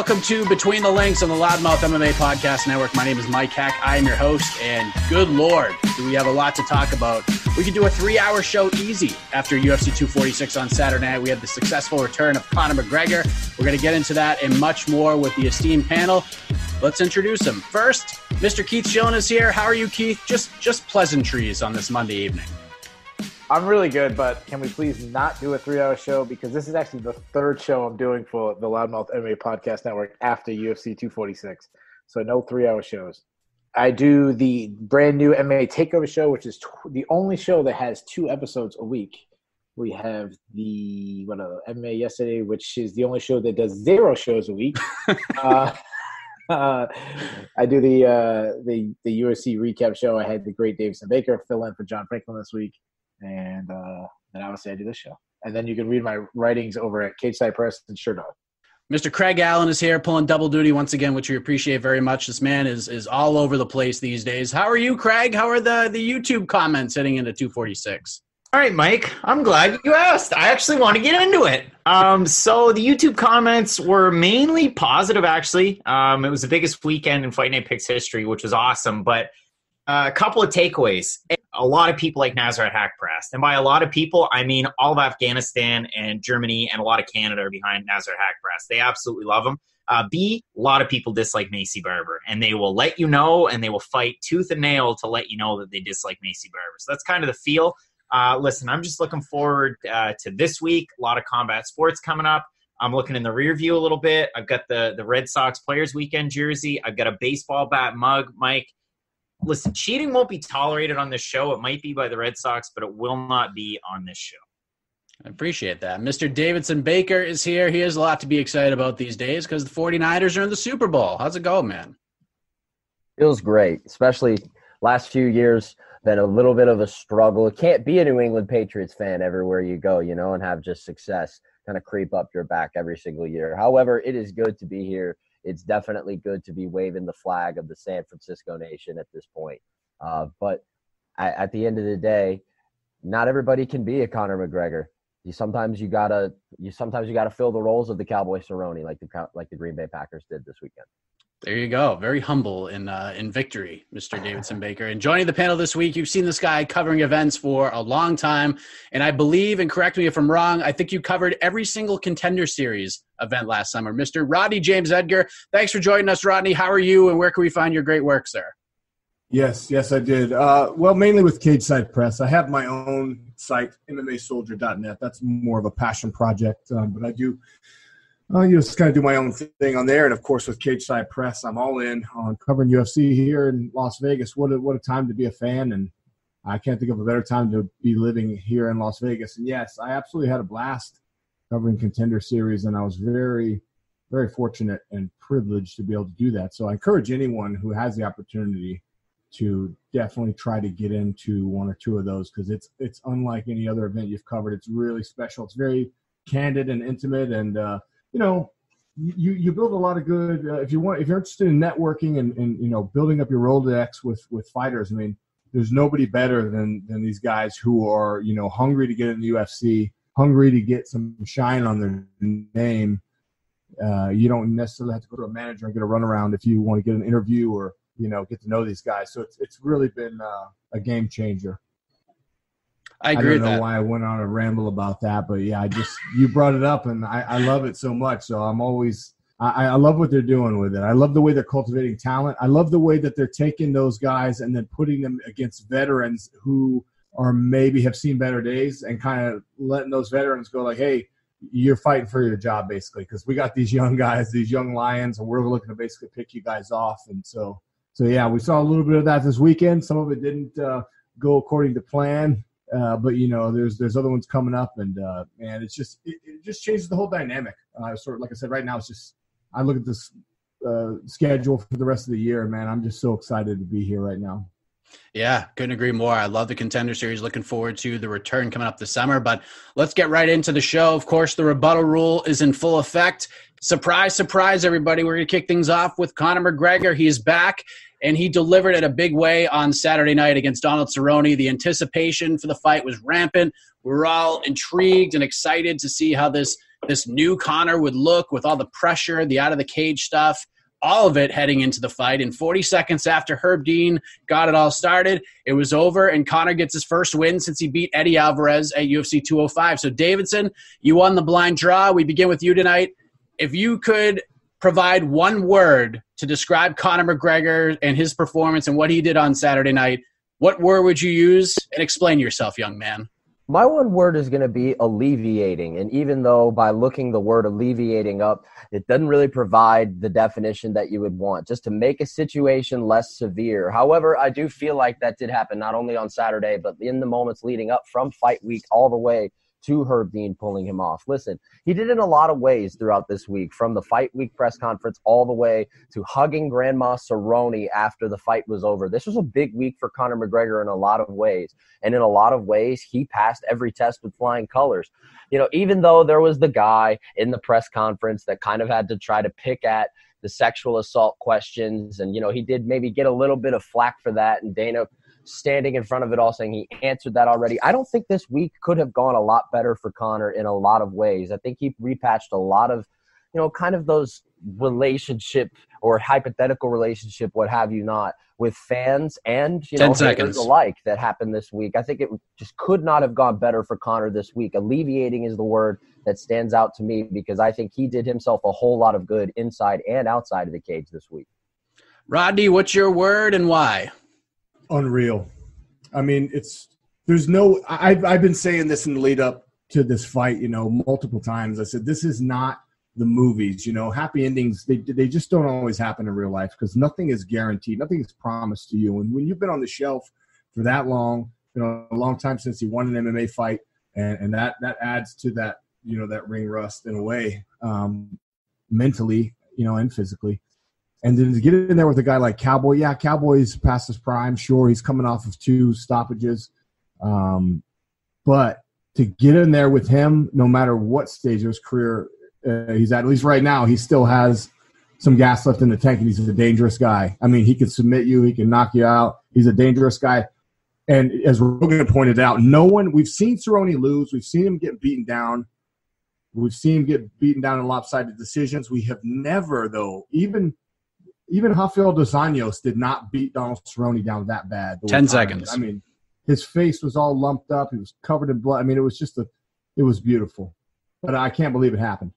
welcome to Between the Links on the Loudmouth MMA Podcast Network. My name is Mike Hack. I am your host, and good lord, do we have a lot to talk about. We could do a three-hour show easy after UFC 246 on Saturday night. We had the successful return of Conor McGregor. We're going to get into that and much more with the esteemed panel. Let's introduce them. First, Mr. Keith Schillen is here. How are you, Keith? Just just pleasantries on this Monday evening. I'm really good, but can we please not do a three hour show? Because this is actually the third show I'm doing for the Loudmouth MMA Podcast Network after UFC 246. So no three hour shows. I do the brand new MMA Takeover show, which is tw- the only show that has two episodes a week. We have the what uh, MMA yesterday, which is the only show that does zero shows a week. uh, uh, I do the uh, the the UFC recap show. I had the great Davidson Baker fill in for John Franklin this week and uh, then obviously I do this show. And then you can read my writings over at Cageside Press and Sherdog. Mr. Craig Allen is here pulling double duty once again, which we appreciate very much. This man is is all over the place these days. How are you, Craig? How are the the YouTube comments heading into 246? All right, Mike. I'm glad you asked. I actually want to get into it. Um, so the YouTube comments were mainly positive. Actually, um, it was the biggest weekend in Fight Night Picks history, which was awesome. But a couple of takeaways. A lot of people like Nasrat Haqparast. And by a lot of people, I mean all of Afghanistan and Germany and a lot of Canada are behind Nasrat Haqparast. They absolutely love him. Uh, B, a lot of people dislike Maycee Barber, and they will let you know, and they will fight tooth and nail to let you know that they dislike Maycee Barber. So that's kind of the feel. Uh, listen, I'm just looking forward uh, to this week. A lot of combat sports coming up. I'm looking in the rear view a little bit. I've got the the Red Sox Players Weekend jersey. I've got a baseball bat mug, Mike listen, cheating won't be tolerated on this show. It might be by the Red Sox, but it will not be on this show. I appreciate that. Mr. Davidson Baker is here. He has a lot to be excited about these days because the 49ers are in the Super Bowl. How's it go, man? Feels great, especially last few years. Been a little bit of a struggle. It can't be a New England Patriots fan everywhere you go, you know, and have just success kind of creep up your back every single year. However, it is good to be here it's definitely good to be waving the flag of the San Francisco nation at this point. Uh, but at, at, the end of the day, not everybody can be a Conor McGregor. You sometimes you gotta you sometimes you gotta fill the roles of the Cowboy Cerrone like the like the Green Bay Packers did this weekend. There you go. Very humble in uh, in victory, Mr. Davidson Baker. And joining the panel this week, you've seen this guy covering events for a long time, and I believe, and correct me if I'm wrong, I think you covered every single contender series event last summer, Mr. Rodney James Edgar. Thanks for joining us, Rodney. How are you, and where can we find your great work, sir? Yes, yes, I did. Uh, well, mainly with Cageside Press. I have my own site, MMASoldier.net. That's more of a passion project, um, but I do uh, you just kind of do my own thing on there. And of course, with Cageside Press, I'm all in on covering UFC here in Las Vegas. What a, what a time to be a fan. And I can't think of a better time to be living here in Las Vegas. And yes, I absolutely had a blast covering Contender Series. And I was very, very fortunate and privileged to be able to do that. So I encourage anyone who has the opportunity to definitely try to get into one or two of those because it's it's unlike any other event you've covered. It's really special. It's very candid and intimate and uh, you know, you you build a lot of good. Uh, if you want, if you're interested in networking and, and you know building up your Rolodex with with fighters, I mean, there's nobody better than than these guys who are you know hungry to get in the UFC, hungry to get some shine on their name. Uh, you don't necessarily have to go to a manager and get a runaround if you want to get an interview or you know get to know these guys. So it's it's really been uh, a game changer. I agree. I don't know that. why I went on a ramble about that, but yeah, I just you brought it up, and I, I love it so much. So I'm always I, I love what they're doing with it. I love the way they're cultivating talent. I love the way that they're taking those guys and then putting them against veterans who are maybe have seen better days and kind of letting those veterans go like, hey, you're fighting for your job basically because we got these young guys, these young lions, and we're looking to basically pick you guys off. And so, so yeah, we saw a little bit of that this weekend. Some of it didn't uh, go according to plan. Uh, but you know, there's there's other ones coming up, and uh, man, it's just it, it just changes the whole dynamic. Uh, sort of like I said, right now it's just I look at this uh, schedule for the rest of the year, man. I'm just so excited to be here right now. Yeah, couldn't agree more. I love the contender series. Looking forward to the return coming up this summer. But let's get right into the show. Of course, the rebuttal rule is in full effect. Surprise, surprise, everybody. We're going to kick things off with Conor McGregor. He is back and he delivered it a big way on Saturday night against Donald Cerrone. The anticipation for the fight was rampant. We were all intrigued and excited to see how this this new Conor would look with all the pressure, the out of the cage stuff, all of it heading into the fight. And 40 seconds after Herb Dean got it all started, it was over, and Conor gets his first win since he beat Eddie Alvarez at UFC 205. So, Davidson, you won the blind draw. We begin with you tonight. If you could provide one word to describe Conor McGregor and his performance and what he did on Saturday night, what word would you use? And explain yourself, young man. My one word is going to be alleviating. And even though by looking the word alleviating up, it doesn't really provide the definition that you would want, just to make a situation less severe. However, I do feel like that did happen not only on Saturday, but in the moments leading up from fight week all the way to Herb Dean pulling him off. Listen, he did it in a lot of ways throughout this week, from the fight week press conference all the way to hugging Grandma Cerrone after the fight was over. This was a big week for Conor McGregor in a lot of ways. And in a lot of ways, he passed every test with flying colors. You know, even though there was the guy in the press conference that kind of had to try to pick at the sexual assault questions. And, you know, he did maybe get a little bit of flack for that. And Dana standing in front of it all saying he answered that already. I don't think this week could have gone a lot better for Conor in a lot of ways. I think he repatched a lot of, you know, kind of those relationship or hypothetical relationship, what have you not, with fans and you know seconds. alike that happened this week. I think it just could not have gone better for Conor this week. Alleviating is the word that stands out to me because I think he did himself a whole lot of good inside and outside of the cage this week. Rodney, what's your word and why? Unreal. I mean, it's there's no. I've I've been saying this in the lead up to this fight, you know, multiple times. I said this is not the movies. You know, happy endings they they just don't always happen in real life because nothing is guaranteed, nothing is promised to you. And when you've been on the shelf for that long, you know, a long time since you won an MMA fight, and and that that adds to that you know that ring rust in a way, um, mentally, you know, and physically. And then to get in there with a guy like Cowboy, yeah, Cowboy's past his prime. Sure, he's coming off of two stoppages. Um, but to get in there with him, no matter what stage of his career uh, he's at, at least right now, he still has some gas left in the tank, and he's a dangerous guy. I mean, he can submit you, he can knock you out. He's a dangerous guy. And as Rogan pointed out, no one we've seen Cerrone lose, we've seen him get beaten down, we've seen him get beaten down in lopsided decisions. We have never, though, even even Rafael dos Anjos did not beat Donald Cerrone down that bad. Ten seconds. I mean, his face was all lumped up. He was covered in blood. I mean, it was just a, it was beautiful. But I can't believe it happened.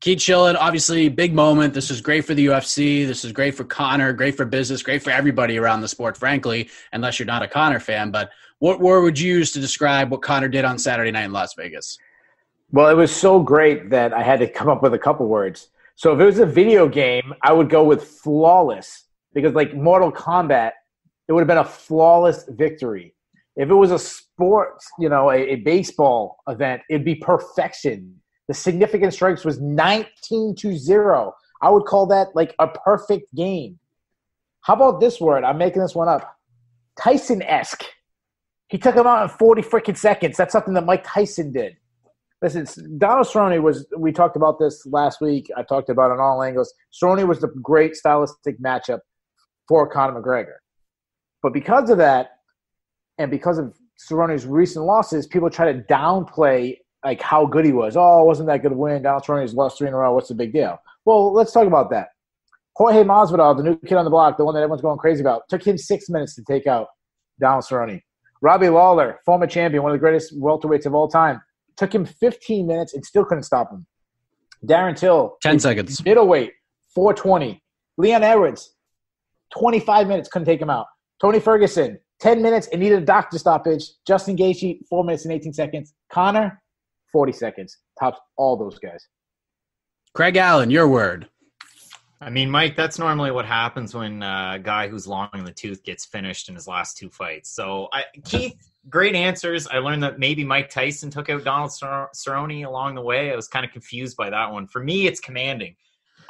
Keith Schillen, obviously, big moment. This is great for the UFC. This is great for Conor, great for business, great for everybody around the sport, frankly, unless you're not a Conor fan. But what word would you use to describe what Conor did on Saturday night in Las Vegas? Well, it was so great that I had to come up with a couple words. So if it was a video game, I would go with flawless because like Mortal Kombat, it would have been a flawless victory. If it was a sports, you know, a, a baseball event, it'd be perfection. The significant strikes was 19 to 0. I would call that like a perfect game. How about this word? I'm making this one up. Tyson esque. He took him out in 40 freaking seconds. That's something that Mike Tyson did. Listen, Donald Cerrone was. We talked about this last week. I talked about it on all angles. Cerrone was the great stylistic matchup for Conor McGregor, but because of that, and because of Cerrone's recent losses, people try to downplay like how good he was. Oh, wasn't that good a win? Donald Cerrone's lost three in a row. What's the big deal? Well, let's talk about that. Jorge Masvidal, the new kid on the block, the one that everyone's going crazy about, took him six minutes to take out Donald Cerrone. Robbie Lawler, former champion, one of the greatest welterweights of all time, Took him 15 minutes and still couldn't stop him. Darren Till, 10 seconds. Middleweight, 420. Leon Edwards, 25 minutes, couldn't take him out. Tony Ferguson, 10 minutes and needed a doctor stoppage. Justin Gaethje, 4 minutes and 18 seconds. Conor, 40 seconds. Tops all those guys. Craig Allen, your word. I mean, Mike, that's normally what happens when a guy who's long in the tooth gets finished in his last two fights. So, I, Keith, great answers. I learned that maybe Mike Tyson took out Donald Cerrone along the way. I was kind of confused by that one. For me, it's commanding.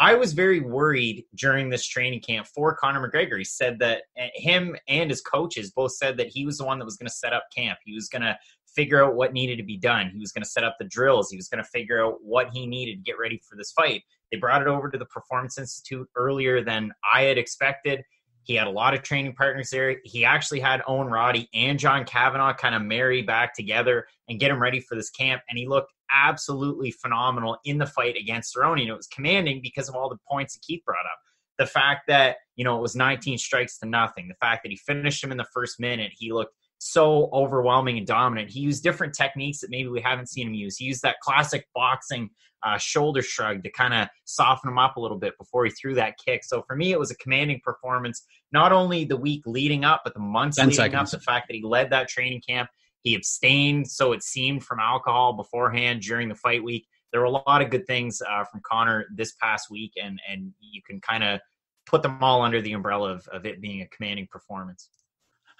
I was very worried during this training camp for Conor McGregor. He said that eh, him and his coaches both said that he was the one that was going to set up camp. He was going to figure out what needed to be done. He was going to set up the drills. He was going to figure out what he needed to get ready for this fight. They brought it over to the Performance Institute earlier than I had expected He had a lot of training partners there. He actually had Owen Roddy and John Kavanagh kind of marry back together and get him ready for this camp. And he looked absolutely phenomenal in the fight against Cerrone. And it was commanding because of all the points that Keith brought up. The fact that, you know, it was 19 strikes to nothing. The fact that he finished him in the first minute. He looked so overwhelming and dominant. He used different techniques that maybe we haven't seen him use. He used that classic boxing uh, shoulder shrug to kind of soften him up a little bit before he threw that kick. So for me, it was a commanding performance. Not only the week leading up, but the months leading seconds. up. The fact that he led that training camp, he abstained, so it seemed, from alcohol beforehand during the fight week. There were a lot of good things uh, from Conor this past week, and and you can kind of put them all under the umbrella of, of it being a commanding performance.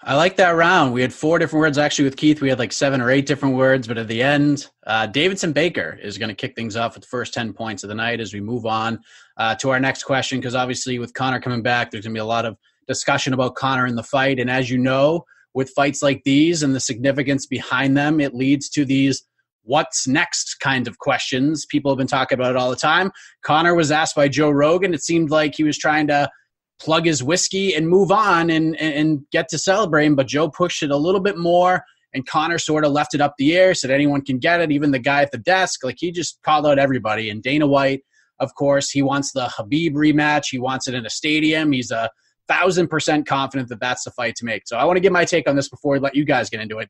I like that round. We had four different words actually with Keith. We had like seven or eight different words, but at the end, uh, Davidson Baker is going to kick things off with the first 10 points of the night as we move on uh, to our next question. Because obviously, with Conor coming back, there's going to be a lot of discussion about Conor in the fight. And as you know, with fights like these and the significance behind them, it leads to these what's next kind of questions. People have been talking about it all the time. Conor was asked by Joe Rogan. It seemed like he was trying to plug his whiskey and move on and, and get to celebrating. But Joe pushed it a little bit more, and Conor sort of left it up the air, said anyone can get it, even the guy at the desk. Like he just called out everybody. And Dana White, of course, he wants the Khabib rematch. He wants it in a stadium. He's a thousand percent confident that that's the fight to make. So I want to get my take on this before we let you guys get into it.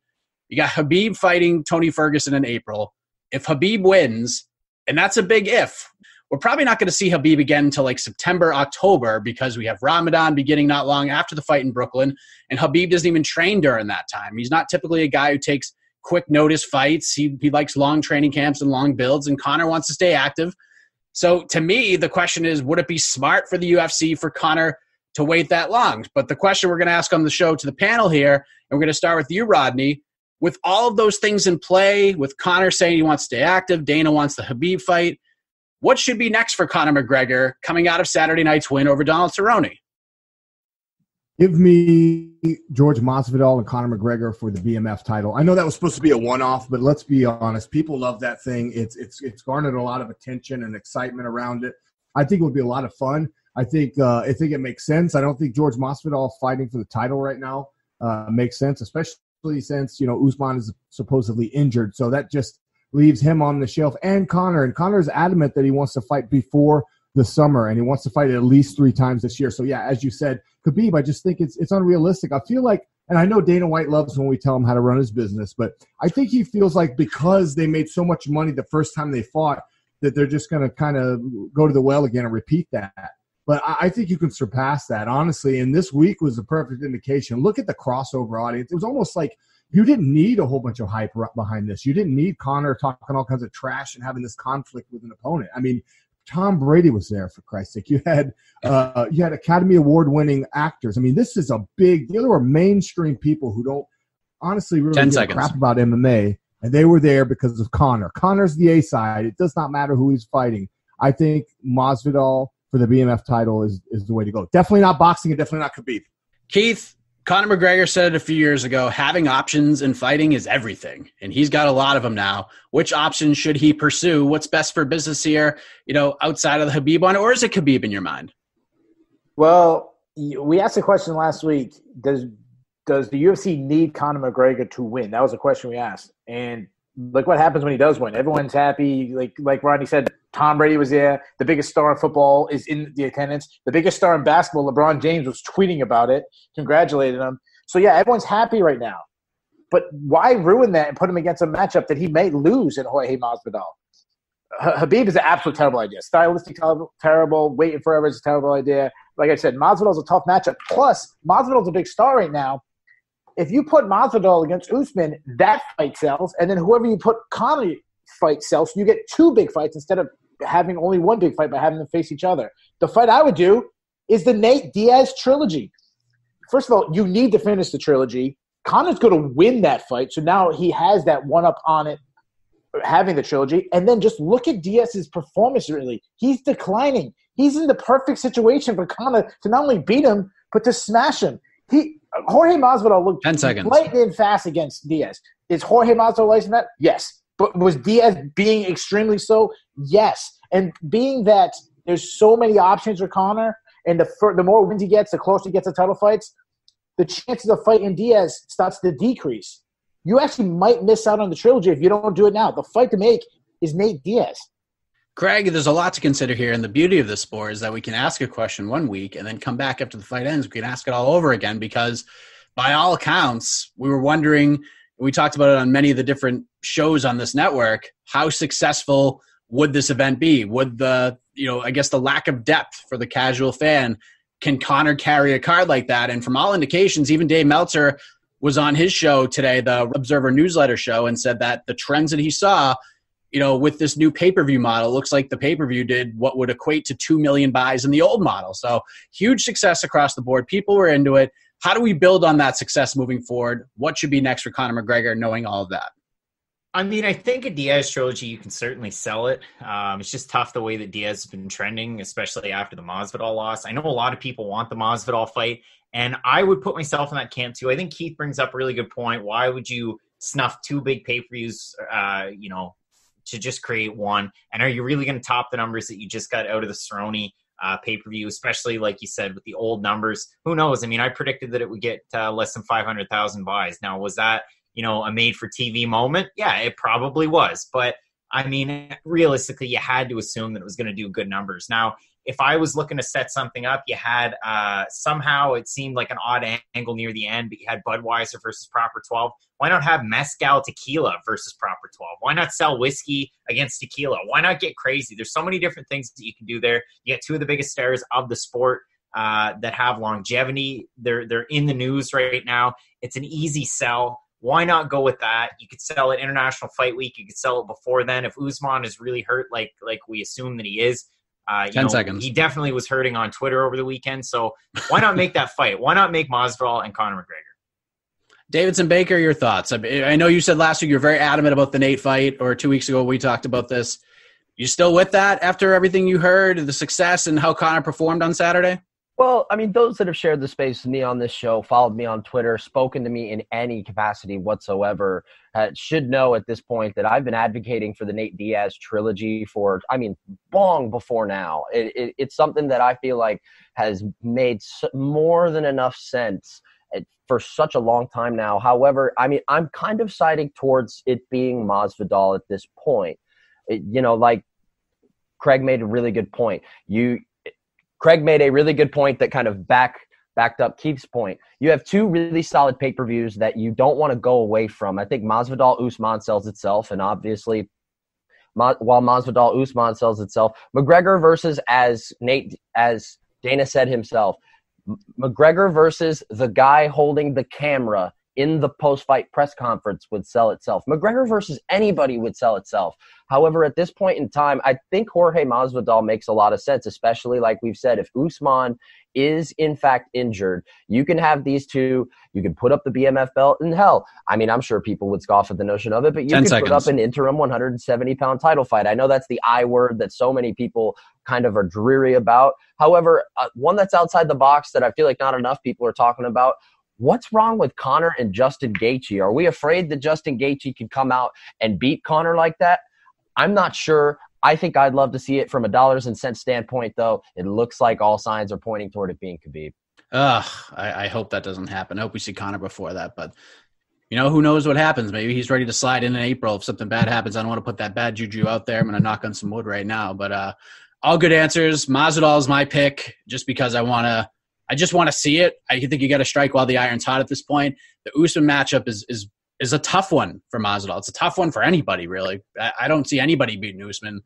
You got Khabib fighting Tony Ferguson in April. If Khabib wins, and that's a big if, we're probably not going to see Khabib again until like September, October because we have Ramadan beginning not long after the fight in Brooklyn, and Khabib doesn't even train during that time. He's not typically a guy who takes quick notice fights. He he likes long training camps and long builds, and Conor wants to stay active. So to me, the question is, would it be smart for the UFC for Conor to wait that long? But the question we're going to ask on the show to the panel here, and we're going to start with you, Rodney. With all of those things in play, with Conor saying he wants to stay active, Dana wants the Khabib fight what should be next for Conor McGregor coming out of Saturday night's win over Donald Cerrone? Give me George Masvidal and Conor McGregor for the BMF title. I know that was supposed to be a one-off, but let's be honest. People love that thing. It's it's it's garnered a lot of attention and excitement around it. I think it would be a lot of fun. I think uh, I think it makes sense. I don't think George Masvidal fighting for the title right now uh, makes sense, especially since you know Usman is supposedly injured. So that just leaves him on the shelf and Conor. And Conor is adamant that he wants to fight before the summer and he wants to fight at least three times this year. So yeah, as you said, Khabib, I just think it's it's unrealistic. I feel like and I know Dana White loves when we tell him how to run his business, but I think he feels like because they made so much money the first time they fought that they're just going to kind of go to the well again and repeat that. But I think you can surpass that, honestly. And this week was a perfect indication. Look at the crossover audience. It was almost like you didn't need a whole bunch of hype behind this. You didn't need Conor talking all kinds of trash and having this conflict with an opponent. I mean, Tom Brady was there for Christ's sake. You had uh, you had Academy Award winning actors. I mean, this is a big. There were mainstream people who don't honestly really give a crap about MMA, and they were there because of Conor. Conor's the A side. It does not matter who he's fighting. I think Masvidal for the BMF title is is the way to go. Definitely not boxing, and definitely not Khabib. Keith, Conor McGregor said it a few years ago having options in fighting is everything. And he's got a lot of them now. Which options should he pursue? What's best for business here, you know, outside of the Khabib one? Or is it Khabib in your mind? Well, we asked a question last week. Does does the UFC need Conor McGregor to win? That was a question we asked. And look what happens when he does win. Everyone's happy. Like like Rodney said, Tom Brady was there. The biggest star in football is in the attendance. The biggest star in basketball, LeBron James, was tweeting about it, congratulating him. So yeah, everyone's happy right now. But why ruin that and put him against a matchup that he may lose in Jorge Masvidal? Khabib is an absolute terrible idea. Stylistic terrible, terrible. Waiting forever is a terrible idea. Like I said, Masvidal's a tough matchup. Plus, Masvidal's a big star right now if you put Masvidal against Usman, that fight sells, and then whoever you put Conor fight sells. You get two big fights instead of having only one big fight by having them face each other. The fight I would do is the Nate Diaz trilogy. First of all, you need to finish the trilogy. Conor's going to win that fight, so now he has that one up on it, having the trilogy. And then just look at Diaz's performance. Really, he's declining. He's in the perfect situation for Conor to not only beat him but to smash him. He Jorge Masvidal looked 10 seconds. lightning fast against Diaz. Is Jorge Masvidal like that? Yes. But was Diaz being extremely so? Yes. And being that there's so many options for Conor, and the fur- the more wins he gets, the closer he gets to title fights, the chances of fighting Diaz starts to decrease. You actually might miss out on the trilogy if you don't do it now. The fight to make is Nate Diaz. Craig, there's a lot to consider here, and the beauty of this sport is that we can ask a question one week and then come back after the fight ends. We can ask it all over again because, by all accounts, we were wondering. We talked about it on many of the different shows on this network. How successful would this event be? Would the you know I guess the lack of depth for the casual fan can Conor carry a card like that? And from all indications, even Dave Meltzer was on his show today, the Observer newsletter show, and said that the trends that he saw you know, with this new pay per view model, looks like the pay per view did what would equate to 2 million buys in the old model. So huge success across the board. People were into it. How do we build on that success moving forward? What should be next for Conor McGregor, knowing all of that? I mean, I think a Diaz trilogy, you can certainly sell it. Um, it's just tough the way that Diaz has been trending, especially after the Masvidal loss. I know a lot of people want the Masvidal fight, and I would put myself in that camp too. I think Keith brings up a really good point. Why would you snuff two big pay per views, uh, you know, to just create one? And are you really going to top the numbers that you just got out of the Cerrone uh, pay per view, especially like you said with the old numbers? Who knows? I mean, I predicted that it would get uh, less than 500,000 buys. Now, was that, you know, a made for TV moment? Yeah, it probably was. But I mean, realistically, you had to assume that it was going to do good numbers. Now, if I was looking to set something up, you had uh, somehow it seemed like an odd angle near the end, but you had Budweiser versus Proper 12. Why not have Mezcal tequila versus Proper 12? Why not sell whiskey against tequila? Why not get crazy? There's so many different things that you can do there. You get two of the biggest stars of the sport. Uh, that have longevity. They're they're in the news right now. It's an easy sell. Why not go with that? You could sell it International Fight Week. You could sell it before then. If Usman is really hurt, like like we assume that he is, uh, Ten know, seconds. He definitely was hurting on Twitter over the weekend. So why not make that fight? Why not make Masvidal and Conor McGregor? Davidson Baker, your thoughts? I, I know you said last week you're very adamant about the Nate fight, or two weeks ago we talked about this. You still with that after everything you heard, the success, and how Conor performed on Saturday? Well, I mean, those that have shared the space with me on this show, followed me on Twitter, spoken to me in any capacity whatsoever, uh, should know at this point that I've been advocating for the Nate Diaz trilogy for, I mean, long before now. It, it, it's something that I feel like has made more than enough sense uh, for such a long time now. However, I mean, I'm kind of siding towards it being Masvidal at this point. It, you know, like Craig made a really good point. You Craig made a really good point that kind of back backed up Keith's point. You have two really solid pay per views that you don't want to go away from. I think Masvidal Usman sells itself, and obviously, while Masvidal Usman sells itself, McGregor versus as Nate as Dana said himself, McGregor versus the guy holding the camera in the post fight press conference would sell itself. McGregor versus anybody would sell itself. However, at this point in time, I think Jorge Masvidal makes a lot of sense, especially like we've said, if Usman is in fact injured, you can have these two. You can put up the BMF belt, and hell, I mean, I'm sure people would scoff at the notion of it, but you can put up an interim 170 pound title fight. I know that's the I word that so many people kind of are dreary about. However, uh, one that's outside the box that I feel like not enough people are talking about What's wrong with Conor and Justin Gaethje? Are we afraid that Justin Gaethje could come out and beat Conor like that? I'm not sure. I think I'd love to see it from a dollars and cents standpoint, though. It looks like all signs are pointing toward it being Khabib. Ugh, I, I hope that doesn't happen. I hope we see Conor before that, but you know, who knows what happens? Maybe he's ready to slide in in April if something bad happens. I don't want to put that bad juju out there. I'm going to knock on some wood right now, but uh, all good answers. Masvidal is my pick just because I want to I just want to see it. I think you got to strike while the iron's hot at this point. The Usman matchup is is is a tough one for Masvidal. It's a tough one for anybody, really. I, I don't see anybody beating Usman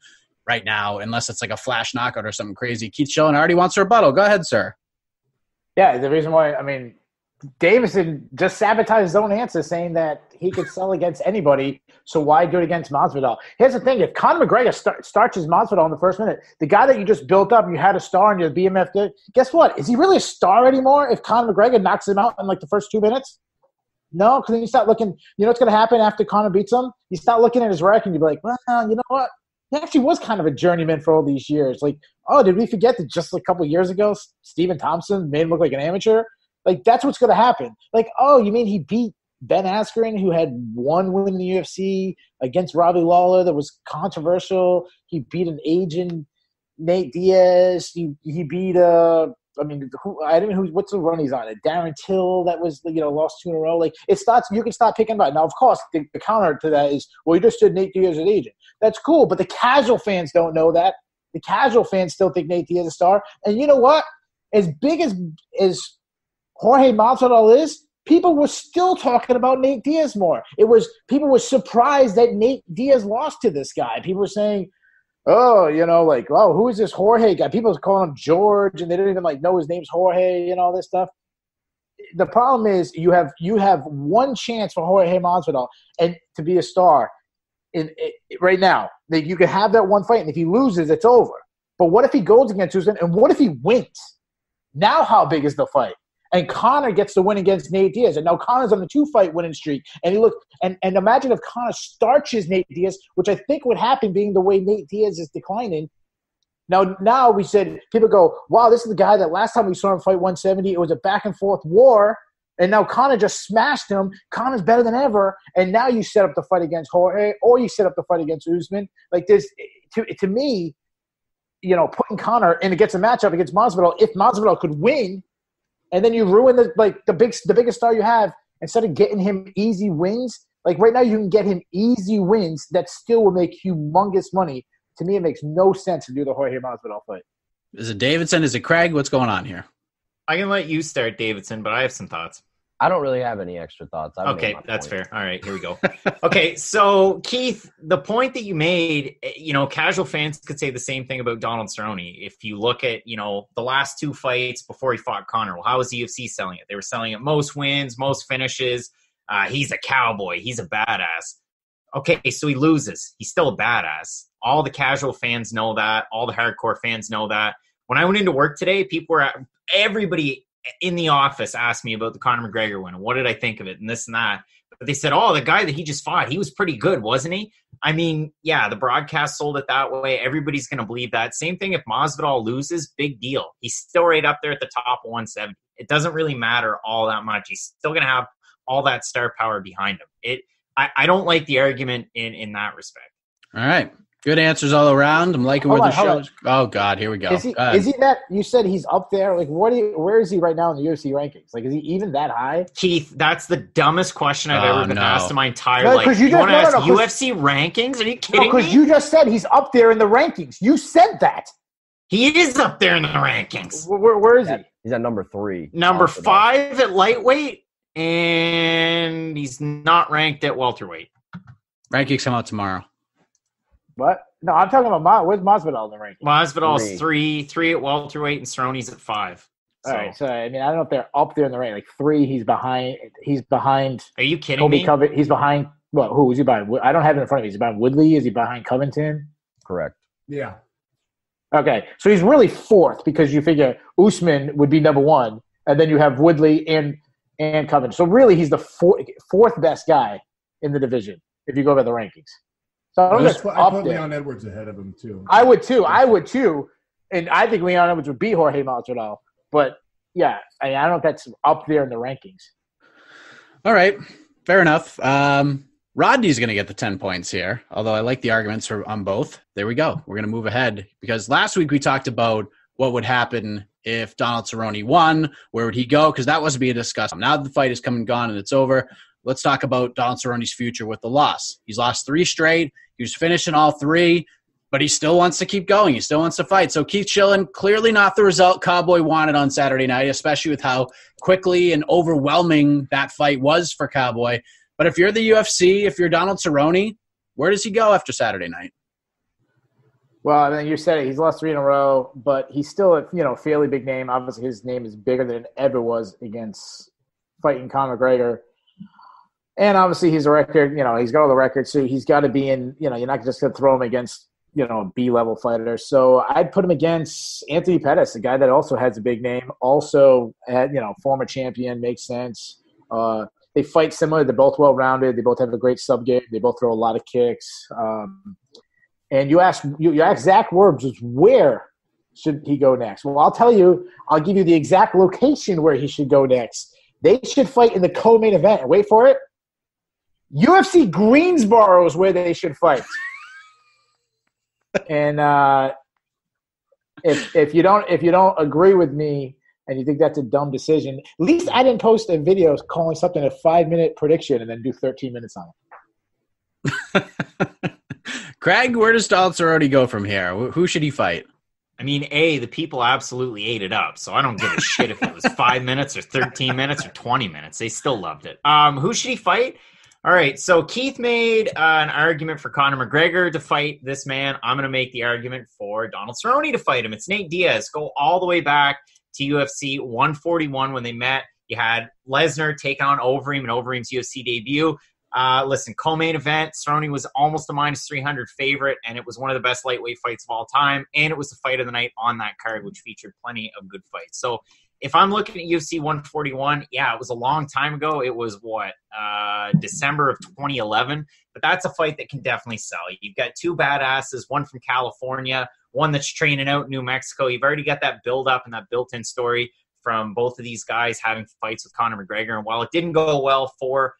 right now unless it's like a flash knockout or something crazy. Keith Schilling already wants a rebuttal. Go ahead, sir. Yeah, the reason why I mean Davidson just sabotaged his own answer, saying that he could sell against anybody. So why do it against Masvidal? Here's the thing: if Conor McGregor start, starches Masvidal in the first minute, the guy that you just built up, you had a star in your BMF. Guess what? Is he really a star anymore? If Conor McGregor knocks him out in like the first two minutes, no, because then you start looking. You know what's going to happen after Conor beats him? You start looking at his record, and you be like, well, you know what? He actually was kind of a journeyman for all these years. Like, oh, did we forget that just a couple years ago, Stephen Thompson made him look like an amateur? Like that's what's going to happen. Like, oh, you mean he beat Ben Askren, who had one win in the UFC against Robbie Lawler that was controversial. He beat an agent, Nate Diaz. He he beat uh I mean, who I don't know who what's the run he's on? A Darren Till that was you know lost two in a row. Like it starts, you can start picking about. Now, of course, the, the counter to that is well, you just did Nate Diaz as agent. That's cool, but the casual fans don't know that. The casual fans still think Nate Diaz is a star. And you know what? As big as as Jorge Masvidal is, people were still talking about Nate Diaz more. It was people were surprised that Nate Diaz lost to this guy. People were saying, "Oh, you know, like, oh, who is this Jorge guy?" People were calling him George, and they didn't even like know his name's Jorge and all this stuff. The problem is you have you have one chance for Jorge Masvidal and to be a star. In, in right now, that you can have that one fight, and if he loses, it's over. But what if he goes against Usman, and what if he wins? Now, how big is the fight? And Conor gets the win against Nate Diaz. And now Conor's on the two fight winning streak. And he look and, and imagine if Conor starches Nate Diaz, which I think would happen being the way Nate Diaz is declining. Now now we said people go, Wow, this is the guy that last time we saw him fight 170, it was a back and forth war. And now Conor just smashed him. Conor's better than ever. And now you set up the fight against Jorge or you set up the fight against Usman. Like this to to me, you know, putting Conor and it gets a matchup against Masvidal, if Masvidal could win, and then you ruin the like the big the biggest star you have instead of getting him easy wins. Like right now, you can get him easy wins that still will make humongous money. To me, it makes no sense to do the Jorge Masvidal fight. Is it Davidson? Is it Craig? What's going on here? I can let you start, Davidson, but I have some thoughts. I don't really have any extra thoughts. I've okay, that's point. fair. All right, here we go. okay, so Keith, the point that you made, eh, you know, casual fans could say the same thing about Donald Cerrone. If you look at, you know, the last two fights before he fought Conor, well, how was the UFC selling it? They were selling it most wins, most finishes. Uh, he's a cowboy. He's a badass. Okay, so he loses. He's still a badass. All the casual fans know that. All the hardcore fans know that. When I went into work today, people were at, everybody in the office asked me about the Conor McGregor win and what did I think of it and this and that. But they said, oh, the guy that he just fought, he was pretty good, wasn't he? I mean, yeah, the broadcast sold it that way. Everybody's going to believe that. Same thing if Masvidal loses, big deal. He's still right up there at the top 170. It doesn't really matter all that much. He's still going to have all that star power behind him. It. I, I don't like the argument in in that respect. All right. Good answers all around. I'm liking hold where on, the show's. Oh God, here we go. Is he, is he that? You said he's up there. Like, what? You, where is he right now in the UFC rankings? Like, is he even that high? Keith, that's the dumbest question I've oh, ever been no. asked in my entire no, life. You, you want to ask no, UFC rankings? Are you kidding no, Because you just said he's up there in the rankings. You said that. He is up there in the rankings. Where, where is he? He's at number three. Number five at lightweight, and he's not ranked at welterweight. Rankings come out tomorrow. What? No, I'm talking about Ma- where's Masvidal in the ranking? Masvidal's three. three, three at welterweight, and Cerrone's at five. So. All right, so I mean, I don't know if they're up there in the rank. Like three, he's behind. He's behind. Are you kidding Colby me? Covington. He's behind. What? Who is he behind? I don't have it in front of me. Is he behind Woodley? Is he behind Covington? Correct. Yeah. Okay, so he's really fourth because you figure Usman would be number one, and then you have Woodley and and Covington. So really, he's the four, fourth best guy in the division if you go by the rankings. So I, I put Leon Edwards ahead of him too. I would too. I would too, and I think Leon Edwards would beat Jorge Masvidal. But yeah, I, I don't know if that's up there in the rankings. All right, fair enough. Um, Rodney's going to get the 10 points here, although I like the arguments for, on both. There we go. We're going to move ahead because last week we talked about what would happen if Donald Cerrone won. Where would he go? Because that was being discussed. Now the fight is come and gone and it's over. Let's talk about Donald Cerrone's future with the loss. He's lost three straight. He was finishing all three, but he still wants to keep going. He still wants to fight. So Keith Schillen, clearly not the result Cowboy wanted on Saturday night, especially with how quickly and overwhelming that fight was for Cowboy. But if you're the UFC, if you're Donald Cerrone, where does he go after Saturday night? Well, I mean, you said it. He's lost three in a row, but he's still a you know fairly big name. Obviously, his name is bigger than it ever was against fighting Conor McGregor and obviously he's a record. You know, he's got all the records, so he's got to be in. You know, you're not just going to throw him against you know B level fighter. So I'd put him against Anthony Pettis, a guy that also has a big name, also had you know former champion, makes sense. Uh, they fight similar. They're both well rounded. They both have a great sub game. They both throw a lot of kicks. Um, and you ask you, you ask Zach Werbs where should he go next? Well, I'll tell you. I'll give you the exact location where he should go next. They should fight in the co-main event. Wait for it. UFC Greensboro is where they should fight. and uh, if if you don't if you don't agree with me and you think that's a dumb decision, at least I didn't post a video calling something a five minute prediction and then do 13 minutes on it. Craig, where does Donald Cerrone go from here? Who should he fight? I mean, A, the people absolutely ate it up, so I don't give a shit if it was five minutes or 13 minutes or 20 minutes. They still loved it. Um, who should he fight? All right, so Keith made uh, an argument for Conor McGregor to fight this man. I'm going to make the argument for Donald Cerrone to fight him. It's Nate Diaz. Go all the way back to UFC 141 when they met. You had Lesnar take on Overeem and Overeem's UFC debut. Uh, listen, co-main event, Cerrone was almost a minus 300 favorite, and it was one of the best lightweight fights of all time. And it was the fight of the night on that card, which featured plenty of good fights. So if I'm looking at UFC 141, yeah, it was a long time ago. It was what uh, December of 2011, but that's a fight that can definitely sell. You've got two badasses, one from California, one that's training out in New Mexico. You've already got that build up and that built-in story from both of these guys having fights with Conor McGregor. And while it didn't go well for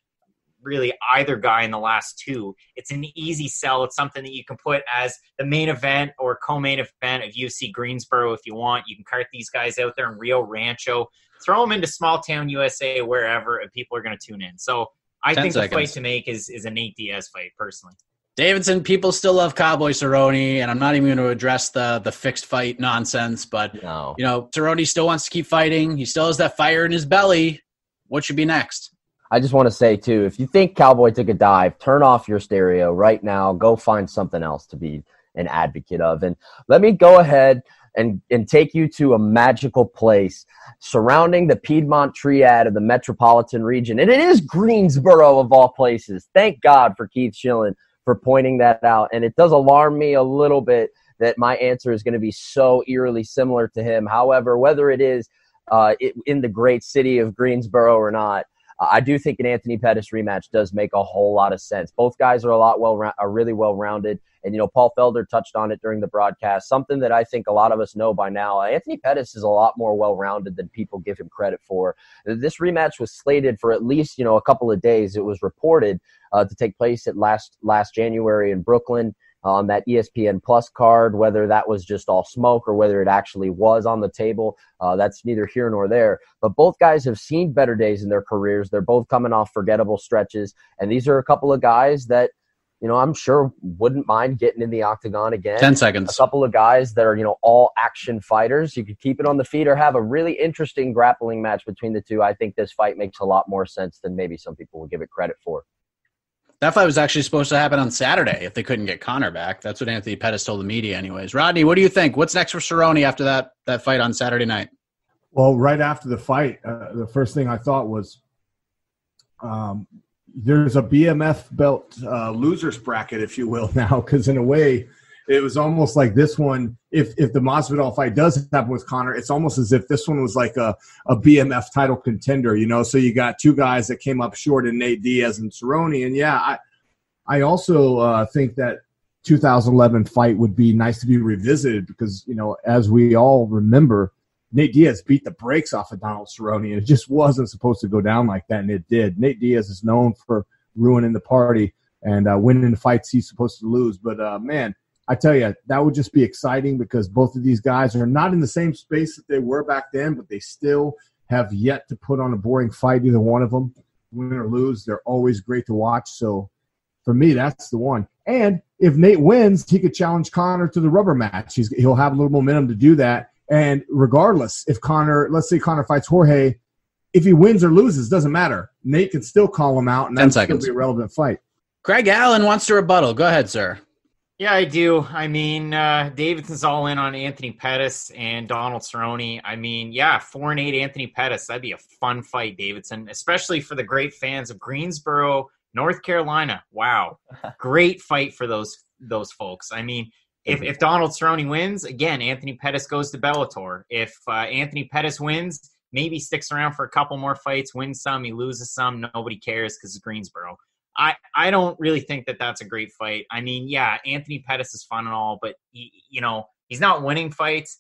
really either guy in the last two. It's an easy sell. It's something that you can put as the main event or co-main event of UFC Greensboro if you want. You can cart these guys out there in Rio Rancho, throw them into small town USA wherever, and people are going to tune in. So I think seconds. the fight to make is is a Nate Diaz fight personally. Davidson, people still love Cowboy Cerrone, and I'm not even going to address the the fixed fight nonsense. But no. you know, Cerrone still wants to keep fighting. He still has that fire in his belly. What should be next? I just want to say too, if you think Cowboy took a dive, turn off your stereo right now. Go find something else to be an advocate of. And let me go ahead and, and take you to a magical place surrounding the Piedmont Triad of the metropolitan region. And it is Greensboro of all places. Thank God for Keith Schillen for pointing that out. And it does alarm me a little bit that my answer is going to be so eerily similar to him. However, whether it is uh, in the great city of Greensboro or not, I do think an Anthony Pettis rematch does make a whole lot of sense. Both guys are a lot well, are really well rounded. And, you know, Paul Felder touched on it during the broadcast. Something that I think a lot of us know by now. Anthony Pettis is a lot more well rounded than people give him credit for. This rematch was slated for at least, you know, a couple of days. It was reported uh, to take place at last last January in Brooklyn on that ESPN Plus card, whether that was just all smoke or whether it actually was on the table. Uh, that's neither here nor there. But both guys have seen better days in their careers. They're both coming off forgettable stretches. And these are a couple of guys that, you know, I'm sure wouldn't mind getting in the octagon again. 10 seconds. A couple of guys that are, you know, all action fighters. You could keep it on the feet or have a really interesting grappling match between the two. I think this fight makes a lot more sense than maybe some people will give it credit for. That fight was actually supposed to happen on Saturday if they couldn't get Conor back. That's what Anthony Pettis told the media, anyways. Rodney, what do you think? What's next for Cerrone after that that fight on Saturday night? Well, right after the fight, uh, the first thing I thought was, um, there's a BMF belt uh, losers bracket, if you will, now, because in a way, it was almost like this one. If if the Masvidal fight does happen with Conor, it's almost as if this one was like a, a BMF title contender. You know, so you got two guys that came up short in Nate Diaz and Cerrone, and yeah, I I also uh, think that 2011 fight would be nice to be revisited because you know, as we all remember, Nate Diaz beat the brakes off of Donald Cerrone, and it just wasn't supposed to go down like that, and it did. Nate Diaz is known for ruining the party and uh, winning the fights he's supposed to lose, but uh, man I tell you, that would just be exciting because both of these guys are not in the same space that they were back then, but they still have yet to put on a boring fight, either one of them. Win or lose, they're always great to watch. So for me, that's the one. And if Nate wins, he could challenge Conor to the rubber match. He's, he'll have a little momentum to do that. And regardless, if Conor, let's say Conor fights Jorge, if he wins or loses, doesn't matter. Nate can still call him out, and that's going to be a relevant fight. Craig Allen wants to rebuttal. Go ahead, sir. Yeah, I do. I mean, uh, Davidson's all in on Anthony Pettis and Donald Cerrone. I mean, yeah, four and eight Anthony Pettis. That'd be a fun fight, Davidson, especially for the great fans of Greensboro, North Carolina. Wow, great fight for those those folks. I mean, if if Donald Cerrone wins, again, Anthony Pettis goes to Bellator. If uh, Anthony Pettis wins, maybe sticks around for a couple more fights, wins some, he loses some. Nobody cares because it's Greensboro. I, I don't really think that that's a great fight. I mean, yeah, Anthony Pettis is fun and all, but he, you know he's not winning fights.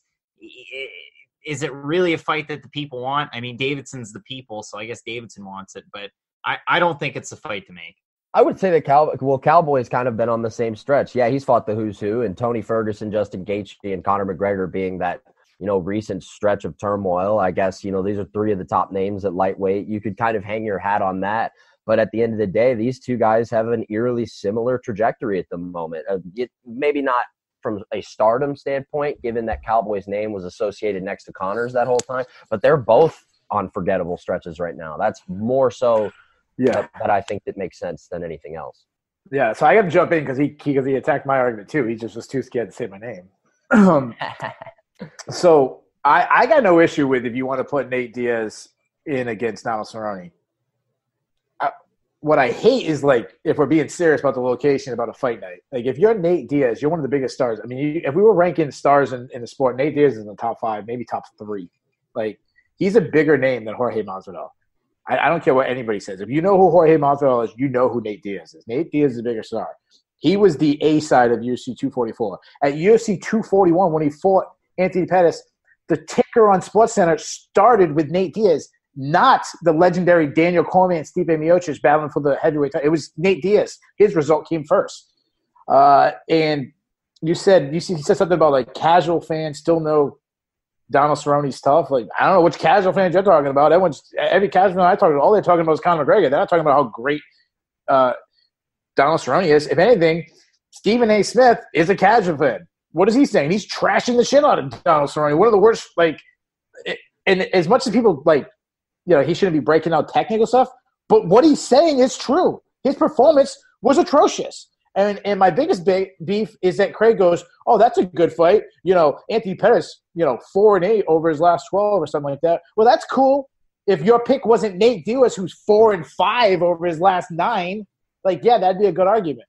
Is it really a fight that the people want? I mean, Davidson's the people, so I guess Davidson wants it, but I, I don't think it's a fight to make. I would say that Cal well Cowboys kind of been on the same stretch. Yeah, he's fought the who's who and Tony Ferguson, Justin Gaethje, and Conor McGregor being that you know recent stretch of turmoil. I guess you know these are three of the top names at lightweight. You could kind of hang your hat on that. But at the end of the day, these two guys have an eerily similar trajectory at the moment. Uh, maybe not from a stardom standpoint, given that Cowboys name was associated next to Conor's that whole time, but they're both on forgettable stretches right now. That's more so Yeah. that, that I think that makes sense than anything else. Yeah, so I got to jump in because he because he attacked my argument too. He just was too scared to say my name. Um, so I I got no issue with if you want to put Nate Diaz in against Donald Cerrone. What I hate is like if we're being serious about the location about a fight night. Like if you're Nate Diaz, you're one of the biggest stars. I mean, you, if we were ranking stars in, in the sport, Nate Diaz is in the top five, maybe top three. Like he's a bigger name than Jorge Masvidal. I, I don't care what anybody says. If you know who Jorge Masvidal is, you know who Nate Diaz is. Nate Diaz is a bigger star. He was the A side of UFC 244. At UFC 241, when he fought Anthony Pettis, the ticker on SportsCenter started with Nate Diaz, not the legendary Daniel Cormier and Stipe Miocic battling for the heavyweight title. It was Nate Diaz. His result came first. Uh, and you said you said something about like casual fans still know Donald Cerrone's tough. Like I don't know which casual fans you're talking about. Everyone's every casual fan I talk to, all they're talking about is Conor McGregor. They're not talking about how great uh, Donald Cerrone is. If anything, Stephen A. Smith is a casual fan. What is he saying? He's trashing the shit out of Donald Cerrone. One of the worst. Like, it, and as much as people like, you know, he shouldn't be breaking out technical stuff. But what he's saying is true. His performance was atrocious. And and my biggest ba- beef is that Craig goes, oh, that's a good fight. You know, Anthony Pettis, you know, four and eight over his last twelve or something like that. Well, that's cool. If your pick wasn't Nate Diaz, who's four and five over his last nine, like yeah, that'd be a good argument.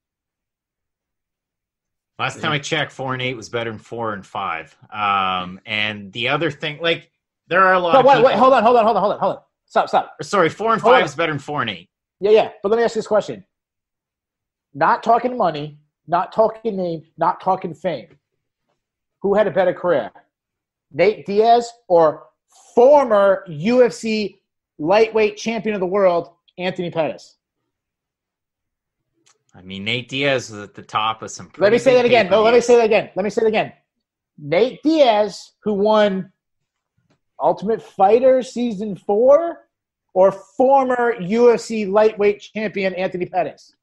Last time I checked, four and eight was better than four and five. Um, and the other thing, like, there are a lot. But of wait, wait, hold on, hold on, hold on, hold on, hold on. Stop, stop. Sorry, four and five is better than four and eight. Yeah, yeah. But let me ask you this question. Not talking money, not talking name, not talking fame. Who had a better career? Nate Diaz or former UFC lightweight champion of the world, Anthony Pettis? I mean, Nate Diaz was at the top of some. Let me say that again. No, let me say that again. Let me say it again. Nate Diaz, who won Ultimate Fighter season four, or former UFC lightweight champion Anthony Pettis?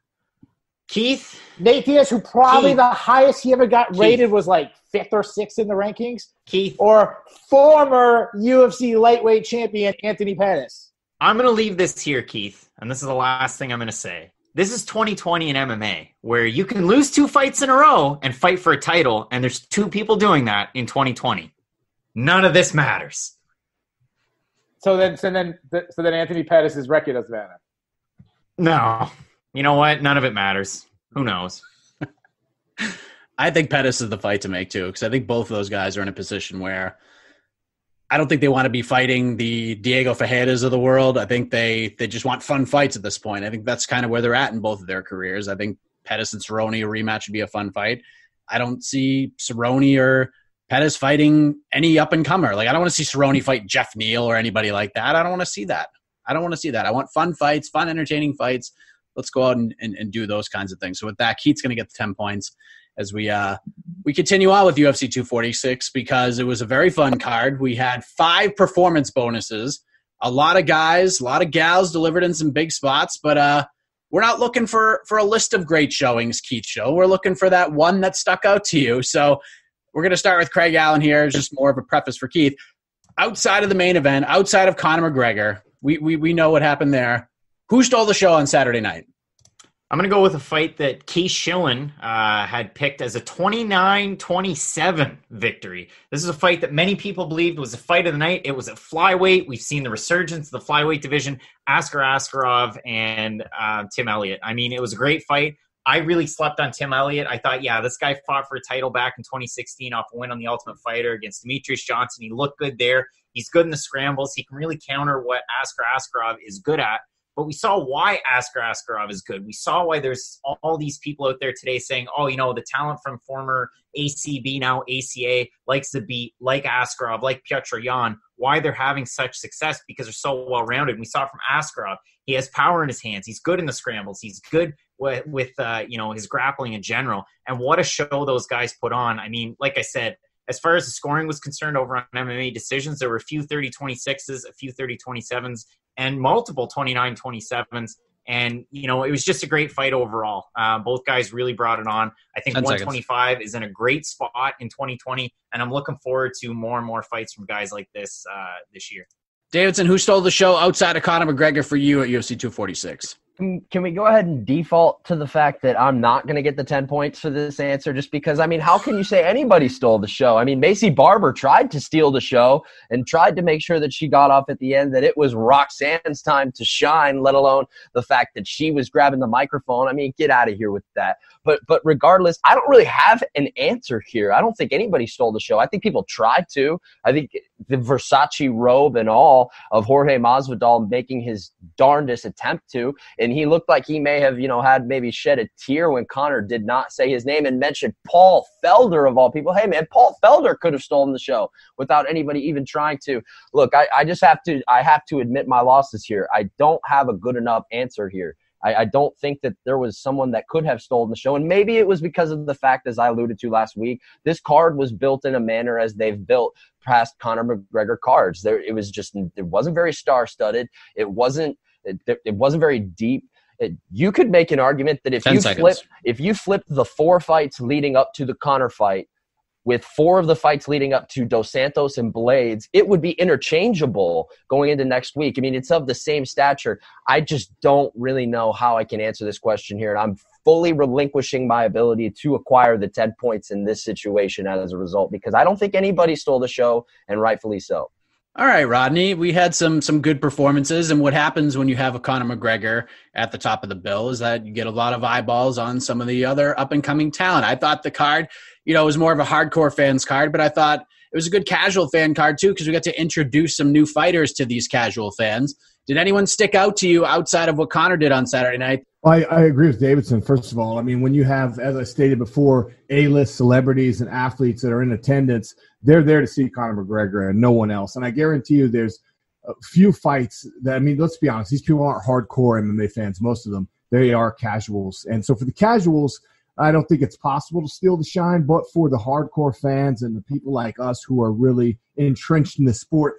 Keith, Nate Diaz, who probably Keith. the highest he ever got Keith. rated was like fifth or sixth in the rankings, Keith, or former UFC lightweight champion Anthony Pettis. I'm going to leave this here, Keith, and this is the last thing I'm going to say. This is 2020 in MMA, where you can lose two fights in a row and fight for a title, and there's two people doing that in 2020. None of this matters. So then, so then, so then Anthony Pettis' record doesn't matter. No. You know what? None of it matters. Who knows? I think Pettis is the fight to make too, because I think both of those guys are in a position where I don't think they want to be fighting the Diego Ferreiras of the world. I think they they just want fun fights at this point. I think that's kind of where they're at in both of their careers. I think Pettis and Cerrone a rematch would be a fun fight. I don't see Cerrone or Pettis fighting any up and comer. Like I don't want to see Cerrone fight Geoff Neal or anybody like that. I don't want to see that. I don't want to see that. I want fun fights, fun, entertaining fights. Let's go out and, and, and do those kinds of things. So with that, Keith's going to get the ten points as we uh we continue on with UFC 246 because it was a very fun card. We had five performance bonuses. A lot of guys, a lot of gals delivered in some big spots, but uh we're not looking for for a list of great showings, Keith show. We're looking for that one that stuck out to you. So we're going to start with Craig Allen here. It's just more of a preface for Keith. Outside of the main event, outside of Conor McGregor, we we, we know what happened there. Who stole the show on Saturday night? I'm going to go with a fight that Keith Schillen uh, had picked as a 29 27 victory. This is a fight that many people believed was a fight of the night. It was at flyweight. We've seen the resurgence of the flyweight division, Askar Askarov and uh, Tim Elliott. I mean, it was a great fight. I really slept on Tim Elliott. I thought, yeah, this guy fought for a title back in 2016 off a win on the Ultimate Fighter against Demetrious Johnson. He looked good there. He's good in the scrambles. He can really counter what Askar Askarov is good at but we saw why Askar Askarov is good. We saw why there's all these people out there today saying, oh, you know, the talent from former ACB, now ACA, likes to beat, like Askarov, like Petr Yan, why they're having such success because they're so well rounded. We saw from Askarov. He has power in his hands. He's good in the scrambles. He's good with, with uh, you know his grappling in general. And what a show those guys put on. I mean, like I said, as far as the scoring was concerned over on MMA decisions, there were a few 30 26s, a few 30 27s, and multiple 29 27s. And, you know, it was just a great fight overall. Uh, both guys really brought it on. I think 125 seconds. is in a great spot in 2020, and I'm looking forward to more and more fights from guys like this uh, this year. Davidson, who stole the show outside of Conor McGregor for you at UFC 246? Can we go ahead and default to the fact that I'm not going to get the 10 points for this answer just because, I mean, how can you say anybody stole the show? I mean, Maycee Barber tried to steal the show and tried to make sure that she got off at the end, that it was Roxanne's time to shine, let alone the fact that she was grabbing the microphone. I mean, get out of here with that. But, but regardless, I don't really have an answer here. I don't think anybody stole the show. I think people tried to. I think the Versace robe and all of Jorge Masvidal making his darndest attempt to. And he looked like he may have, you know, had maybe shed a tear when Conor did not say his name and mentioned Paul Felder of all people. Hey man, Paul Felder could have stolen the show without anybody even trying to. Look, I, I just have to I have to admit my losses here. I don't have a good enough answer here. I, I, don't think that there was someone that could have stolen the show. And maybe it was because of the fact, as I alluded to last week, this card was built in a manner as they've built past Conor McGregor cards. There, it was just, it wasn't very star studded. It wasn't, it, it wasn't very deep. It, you could make an argument that if you seconds. flip, if you flip the four fights leading up to the Conor fight, with four of the fights leading up to Dos Santos and Blaydes, it would be interchangeable going into next week. I mean, it's of the same stature. I just don't really know how I can answer this question here. And I'm fully relinquishing my ability to acquire the 10 points in this situation as a result because I don't think anybody stole the show, and rightfully so. All right, Rodney, we had some some good performances, and what happens when you have a Conor McGregor at the top of the bill is that you get a lot of eyeballs on some of the other up and coming talent. I thought the card, you know, was more of a hardcore fans card, but I thought it was a good casual fan card too because we got to introduce some new fighters to these casual fans. Did anyone stick out to you outside of what Conor did on Saturday night? I, I agree with Davidson. First of all, I mean, when you have, as I stated before, A-list celebrities and athletes that are in attendance they're there to see Conor McGregor and no one else. And I guarantee you, there's a few fights that I mean, let's be honest, these people aren't hardcore MMA fans. Most of them, they are casuals. And so for the casuals, I don't think it's possible to steal the shine, but for the hardcore fans and the people like us who are really entrenched in the sport,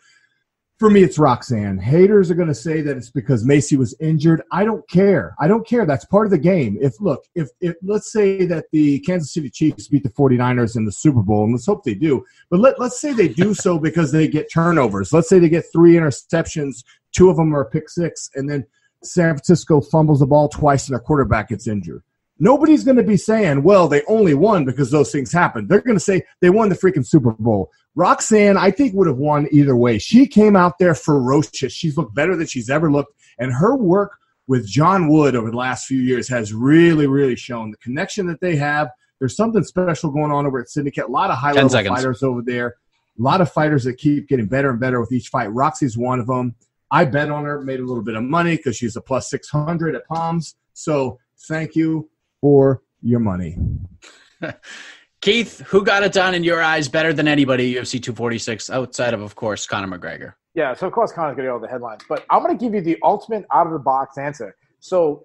for me, it's Roxanne. Haters are going to say that it's because Maycee was injured. I don't care. I don't care. That's part of the game. If look, if, if let's say that the Kansas City Chiefs beat the 49ers in the Super Bowl, and let's hope they do, but let, let's say they do so because they get turnovers. Let's say they get three interceptions, two of them are pick six, and then San Francisco fumbles the ball twice and their quarterback gets injured. Nobody's going to be saying, well, they only won because those things happened. They're going to say they won the freaking Super Bowl. Roxanne, I think, would have won either way. She came out there ferocious. She's looked better than she's ever looked. And her work with Jon Wood over the last few years has really, really shown the connection that they have. There's something special going on over at Syndicate. A lot of high level fighters over there. A lot of fighters that keep getting better and better with each fight. Roxy's one of them. I bet on her, made a little bit of money because she's a plus 600 at Palms. So thank you for your money. Keith, who got it done in your eyes better than anybody UFC 246 outside of, of course, Conor McGregor? Yeah, so of course Conor's going to get all the headlines, but I'm going to give you the ultimate out of the box answer. So,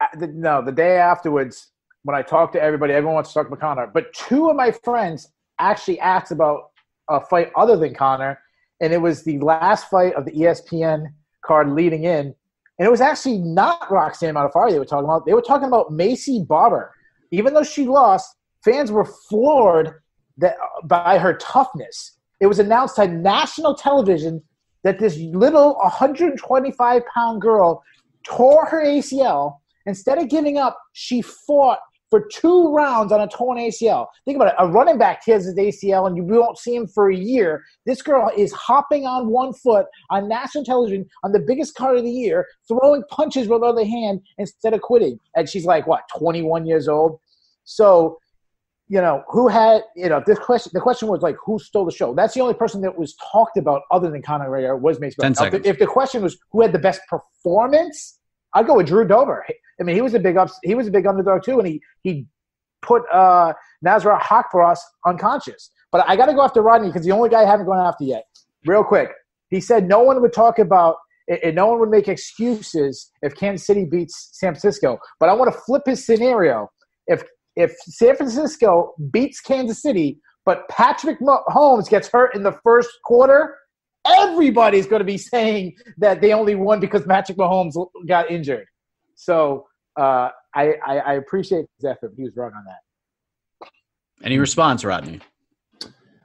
uh, the, no, the day afterwards, when I talked to everybody, everyone wants to talk about Conor, but two of my friends actually asked about a fight other than Conor, and it was the last fight of the ESPN card leading in, and it was actually not Roxanne Modafferi they were talking about. They were talking about Maycee Barber. Even though she lost, fans were floored that, by her toughness. It was announced on national television that this little 125 pound girl tore her ACL. Instead of giving up, she fought for two rounds on a torn ACL. Think about it. A running back tears his ACL and you won't see him for a year. This girl is hopping on one foot on national television on the biggest card of the year, throwing punches with her other hand instead of quitting. And she's like, what, 21 years old? So you know, who had, you know, this question, the question was like, who stole the show? That's the only person that was talked about other than Conor McGregor was Mace If, if the question was who had the best performance, I'd go with Drew Dober. I mean, he was a big up, he was a big underdog too, and he he put uh, Nasrat Haqparast unconscious. But I got to go after Rodney because the only guy I haven't gone after yet. Real quick, he said no one would talk about and no one would make excuses if Kansas City beats San Francisco. But I want to flip his scenario. If if San Francisco beats Kansas City, but Patrick Mahomes gets hurt in the first quarter, everybody's going to be saying that they only won because Patrick Mahomes got injured. So uh, I, I, I appreciate his effort. He was wrong on that. Any response, Rodney?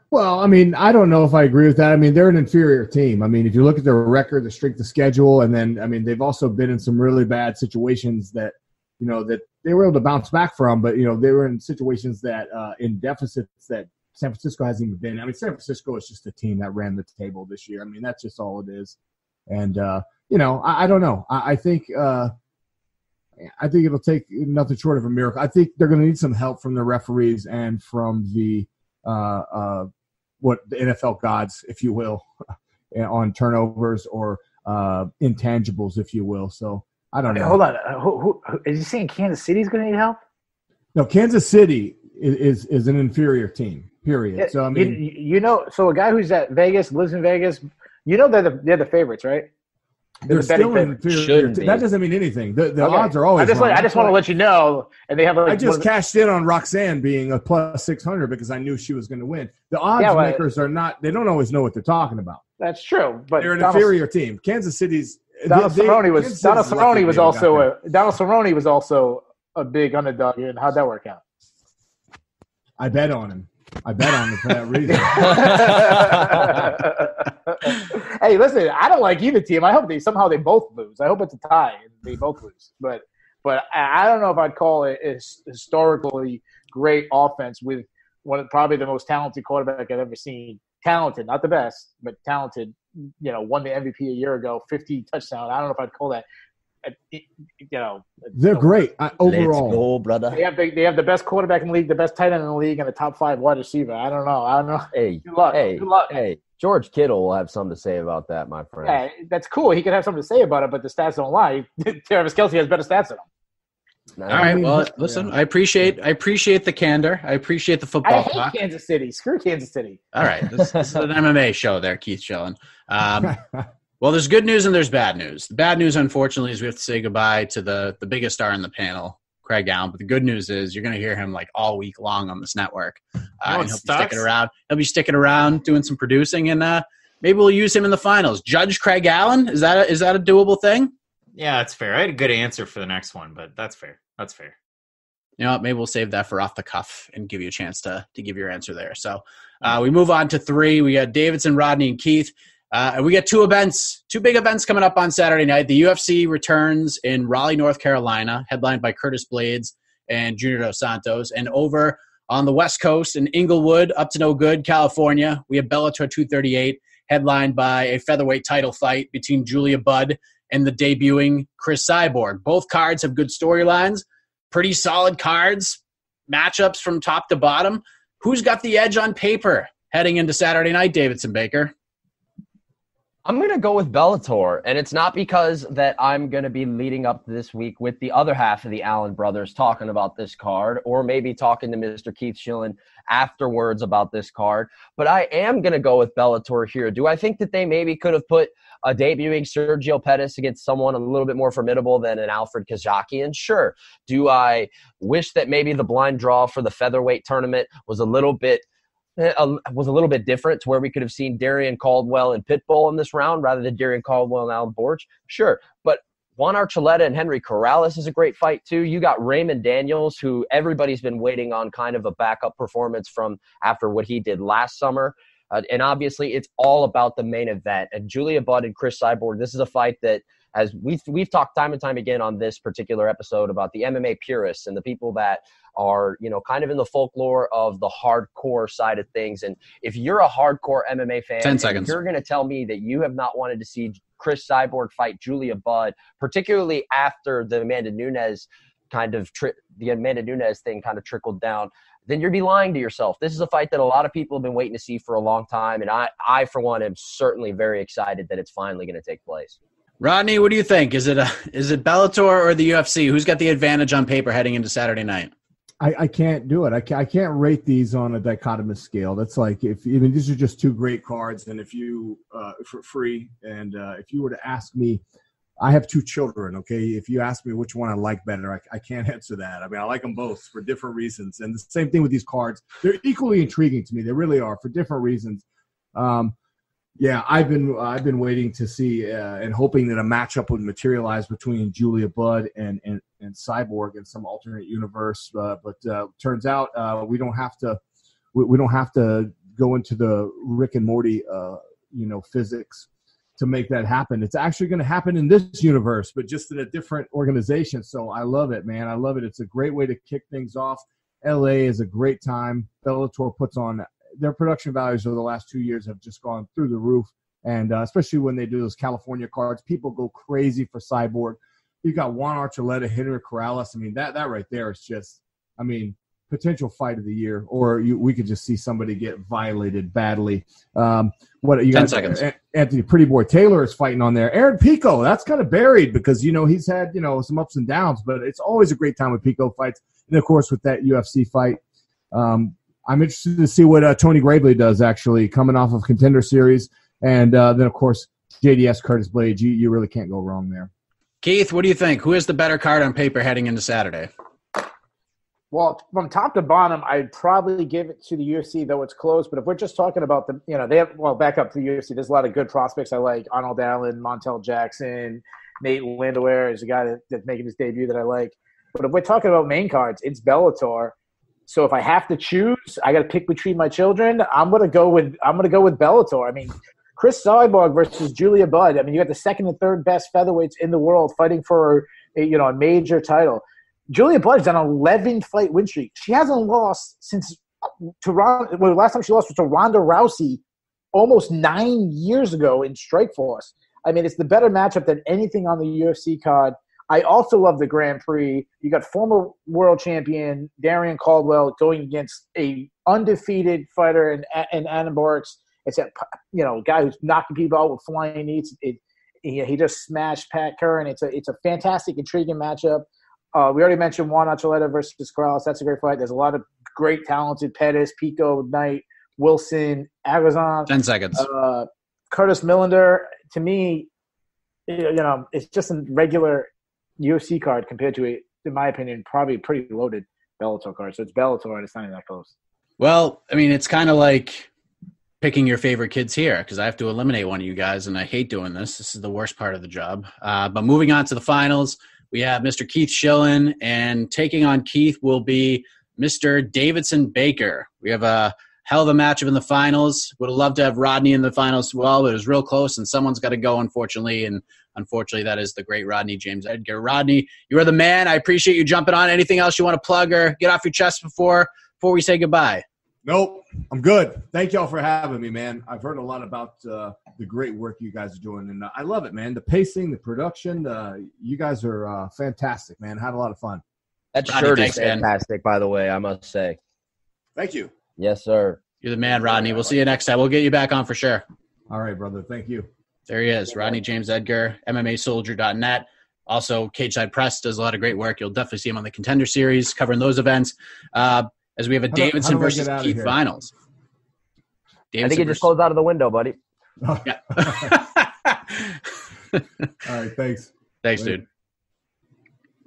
Well, I mean, I don't know if I agree with that. I mean, they're an inferior team. I mean, if you look at their record, the strength of schedule, and then, I mean, they've also been in some really bad situations that, you know, that they were able to bounce back from, but, you know, they were in situations that, uh, in deficits that San Francisco hasn't even been. I mean, San Francisco is just a team that ran the table this year. I mean, that's just all it is. And, uh, you know, I, I don't know. I, I think, uh, I think it'll take nothing short of a miracle. I think they're going to need some help from the referees and from the, uh, uh, what the NFL gods, if you will, on turnovers or uh, intangibles, if you will. So I don't know. Hold on, uh, who, who, is he saying Kansas City's going to need help? No, Kansas City is, is, is an inferior team. Period. so I mean, you, you, know, so a guy who's at Vegas lives in Vegas. You know they're the they're the favorites, right? They're, they're still inferior. That doesn't mean anything. The, the okay. odds are always. I just, like, I just want to let you know, and they have. Like, I just cashed in on Roxanne being a plus six hundred because I knew she was going to win. The odds yeah, well, makers are not. They don't always know what they're talking about. That's true, but they're an Donald, inferior team. Kansas City's. Donald they, Cerrone was Donald Cerrone was also a Donald Cerrone was also a big underdog. And how'd that work out? I bet on him. I bet on him for that reason. hey, listen, I don't like either team. I hope they somehow they both lose. I hope it's a tie and they both lose. But but I don't know if I'd call it a historically great offense with one of probably the most talented quarterback I've ever seen. Talented, not the best, but talented. You know, won the MVP a year ago, 50 touchdown. I don't know if I'd call that you know, they're great I, overall. Go, brother. They have the, they have the best quarterback in the league, the best tight end in the league, and the top five wide receiver. I don't know. I don't know. Hey, good luck. Hey, good luck. Hey, George Kittle will have something to say about that, my friend. Yeah, that's cool. He could have something to say about it, but the stats don't lie. Travis Kelce has better stats than him. All right. Well, listen. I appreciate. I appreciate the candor. I appreciate the football. I hate talk. Kansas City. Screw Kansas City. All right. This, this is an MMA show. There, Keith Schillen. Um, well, there's good news and there's bad news. The bad news, unfortunately, is we have to say goodbye to the the biggest star in the panel, Craig Allen. But the good news is you're going to hear him like all week long on this network. Uh, and he'll be sticking around. He'll be sticking around doing some producing, and uh, maybe we'll use him in the finals. Judge Craig Allen is that a, is that a doable thing? Yeah, that's fair. I had a good answer for the next one, but that's fair. That's fair. You know what? Maybe we'll save that for off the cuff and give you a chance to to give your answer there. So uh, we move on to three. We got Davidson, Rodney, and Keith. Uh, and we got two events, two big events coming up on Saturday night. The UFC returns in Raleigh, North Carolina, headlined by Curtis Blaydes and Junior Dos Santos. And over on the West Coast in Inglewood, up to no good, California, we have Bellator 238, headlined by a featherweight title fight between Julia Budd and the debuting Cris Cyborg. Both cards have good storylines, pretty solid cards, matchups from top to bottom. Who's got the edge on paper heading into Saturday night, Davidson Baker? I'm going to go with Bellator, and it's not because that I'm going to be leading up this week with the other half of the Allen brothers talking about this card, or maybe talking to Mr. Keith Schillen afterwards about this card. But I am going to go with Bellator here. Do I think that they maybe could have put a debuting Sergio Pettis against someone a little bit more formidable than an Alfred Khashakyan? Sure. Do I wish that maybe the blind draw for the featherweight tournament was a little bit – was a little bit different to where we could have seen Darrion Caldwell and Pitbull in this round rather than Darrion Caldwell and Adam Borics. Sure. But Juan Archuleta and Henry Corrales is a great fight too. You got Raymond Daniels, who everybody's been waiting on kind of a backup performance from after what he did last summer. Uh, and obviously, it's all about the main event. And Julia Budd and Cris Cyborg, this is a fight that – as we've we've talked time and time again on this particular episode about the MMA purists and the people that are you know kind of in the folklore of the hardcore side of things. And if you're a hardcore MMA fan, ten seconds, you're going to tell me that you have not wanted to see Cris Cyborg fight Julia Budd, particularly after the Amanda Nunes kind of tri- the Amanda Nunes thing kind of trickled down then you'd be lying to yourself. This is a fight that a lot of people have been waiting to see for a long time, and I, I for one, am certainly very excited that it's finally going to take place. Rodney, what do you think? Is it a, is it Bellator or the UFC? Who's got the advantage on paper heading into Saturday night? I, I can't do it. I can't, I can't rate these on a dichotomous scale. That's like if I mean these are just two great cards, and if you uh, for free, and uh, if you were to ask me, I have two children. Okay, if you ask me which one I like better, I, I can't answer that. I mean, I like them both for different reasons, and the same thing with these cards. They're equally intriguing to me. They really are for different reasons. Um, yeah, I've been I've been waiting to see uh, and hoping that a matchup would materialize between Julia Budd and and, and Cyborg in some alternate universe. Uh, but uh, turns out uh, we don't have to we, we, don't have to go into the Rick and Morty uh, you know physics to make that happen. It's actually going to happen in this universe, but just in a different organization. So I love it, man. I love it. It's a great way to kick things off. LA is a great time. Bellator puts on their production values over the last two years have just gone through the roof. And uh, especially when they do those California cards, people go crazy for Cyborg. You got Juan Archuleta, Henry Corrales. I mean, that that right there is just, I mean, potential fight of the year. Or you, we could just see somebody get violated badly. Um, what you got? seconds. Anthony Pretty Boy Taylor is fighting on there. Aaron Pico, that's kind of buried because you know he's had you know some ups and downs, but it's always a great time with Pico fights. And of course, with that UFC fight, um, I'm interested to see what uh, Tony Gravely does actually coming off of Contender Series, and uh, then of course JDS Curtis Blaydes. You you really can't go wrong there. Keith, what do you think? Who is the better card on paper heading into Saturday? Well, from top to bottom, I'd probably give it to the UFC, though it's close. But if we're just talking about the, you know, they have well, back up to the UFC. There's a lot of good prospects I like. Arnold Allen, Montel Jackson, Nate Landwehr is a guy that, that's making his debut that I like. But if we're talking about main cards, it's Bellator. So if I have to choose, I got to pick between my children. I'm gonna go with I'm gonna go with Bellator. I mean, Cris Cyborg versus Julia Budd. I mean, you got the second and third best featherweights in the world fighting for a, you know a major title. Julia Budd's on an 11 fight win streak. She hasn't lost since to Ron. Well, last time she lost was to Ronda Rousey almost nine years ago in Strikeforce. I mean, it's the better matchup than anything on the UFC card. I also love the Grand Prix. You got former world champion Darrion Caldwell going against a undefeated fighter in, in Adam Borics. It's a you know guy who's knocking people out with flying knees. It, he, he just smashed Pat Curran. It's a it's a fantastic, intriguing matchup. Uh, we already mentioned Juan Archuleta versus Corrales. That's a great fight. There's a lot of great, talented Pettis, Pico, Knight, Wilson, Agazan. Ten seconds. Uh, Curtis Millender. To me, you know, it's just a regular UFC card compared to a, in my opinion, probably pretty loaded Bellator card. So it's Bellator and it's not even that close. Well, I mean, it's kind of like picking your favorite kids here because I have to eliminate one of you guys, and I hate doing this. This is the worst part of the job. Uh, but moving on to the finals, we have Mr. Keith Schillen, and taking on Keith will be Mr. Davidson Baker. We have a hell of a matchup in the finals. Would have loved to have Rodney in the finals as well, but it was real close, and someone's got to go, unfortunately. And unfortunately, that is the great Rodney James Edgar. Rodney, you are the man. I appreciate you jumping on. Anything else you want to plug or get off your chest before before we say goodbye? Nope, I'm good. Thank y'all for having me, man. I've heard a lot about uh, the great work you guys are doing, and uh, I love it, man. The pacing, the production, uh, you guys are uh, fantastic, man. Had a lot of fun. That Rodney, shirt thanks, is fantastic, man. by the way. I must say. Thank you. Yes, sir. You're the man, Rodney. We'll see you next time. We'll get you back on for sure. All right, brother. Thank you. There he is, Rodney James Edgar, MMAsoldier.net. Also, Cageside Press does a lot of great work. You'll definitely see him on the Contender Series covering those events. Uh, as we have a Davidson versus Keith finals. Davidson I think it just goes out of the window, buddy. yeah. All right, thanks. Thanks, Later. dude.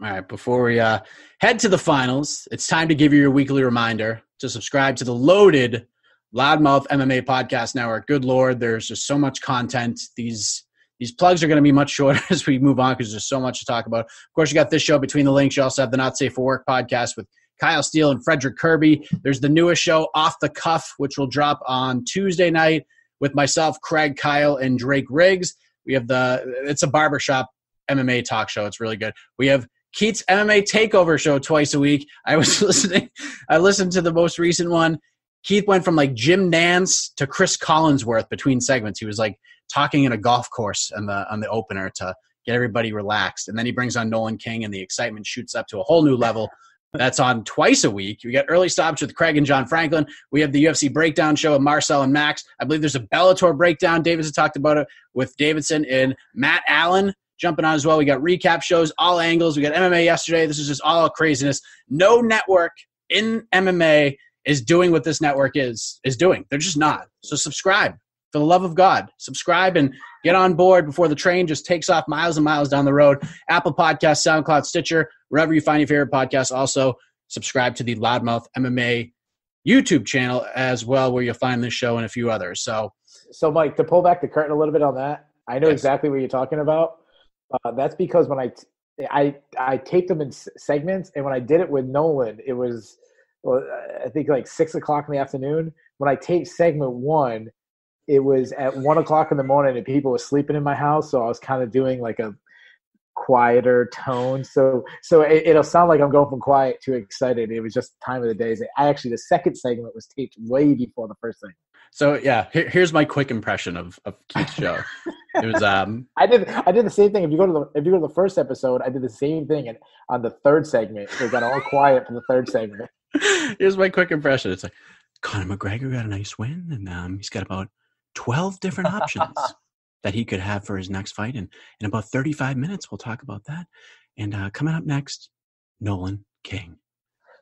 All right, before we uh, head to the finals, it's time to give you your weekly reminder to subscribe to the loaded Loudmouth MMA Podcast Network. Good Lord, there's just so much content. These these plugs are going to be much shorter as we move on because there's so much to talk about. Of course, you got this show between the links. You also have the Not Safe for Work podcast with Kyle Steele and Frederick Kirby. There's the newest show, Off the Cuff, which will drop on Tuesday night with myself, Craig Kyle, and Drake Riggs. We have the it's a barbershop MMA talk show. It's really good. We have Keith's MMA Takeover show twice a week. I was listening. I listened to the most recent one. Keith went from like Jim Nantz to Cris Collinsworth between segments. He was like talking in a golf course on the on the opener to get everybody relaxed, and then he brings on Nolan King, and the excitement shoots up to a whole new level. That's on twice a week. We got early stops with Craig and John Franklin. We have the UFC breakdown show with Marcel and Max. I believe there's a Bellator breakdown. Davidson talked about it with Davidson and Matt Allen jumping on as well. We got recap shows, all angles. We got MMA yesterday. This is just all craziness. No network in MMA is doing what this network is is doing. They're just not. So subscribe for the love of God. Subscribe and get on board before the train just takes off miles and miles down the road. Apple Podcast, SoundCloud, Stitcher, wherever you find your favorite podcast. Also, subscribe to the Loudmouth MMA YouTube channel as well, where you'll find this show and a few others. So, so Mike, to pull back the curtain a little bit on that, I know yes. exactly what you're talking about. Uh, that's because when I I I taped them in segments, and when I did it with Nolan, it was well, I think like six o'clock in the afternoon. When I taped segment one, it was at one o'clock in the morning, and people were sleeping in my house, so I was kind of doing like a quieter tone. So so it, will sound like I'm going from quiet to excited. It was just time of the day. I actually the second segment was taped way before the first segment. So yeah, here, here's my quick impression of, of Keith's show. it was um I did I did the same thing. If you go to the if you go to the first episode, I did the same thing and on the third segment, it got all quiet for the third segment. Here's my quick impression. It's like Conor McGregor got a nice win and um he's got about twelve different options that he could have for his next fight. And in about 35 minutes, we'll talk about that. And uh, coming up next, Nolan King.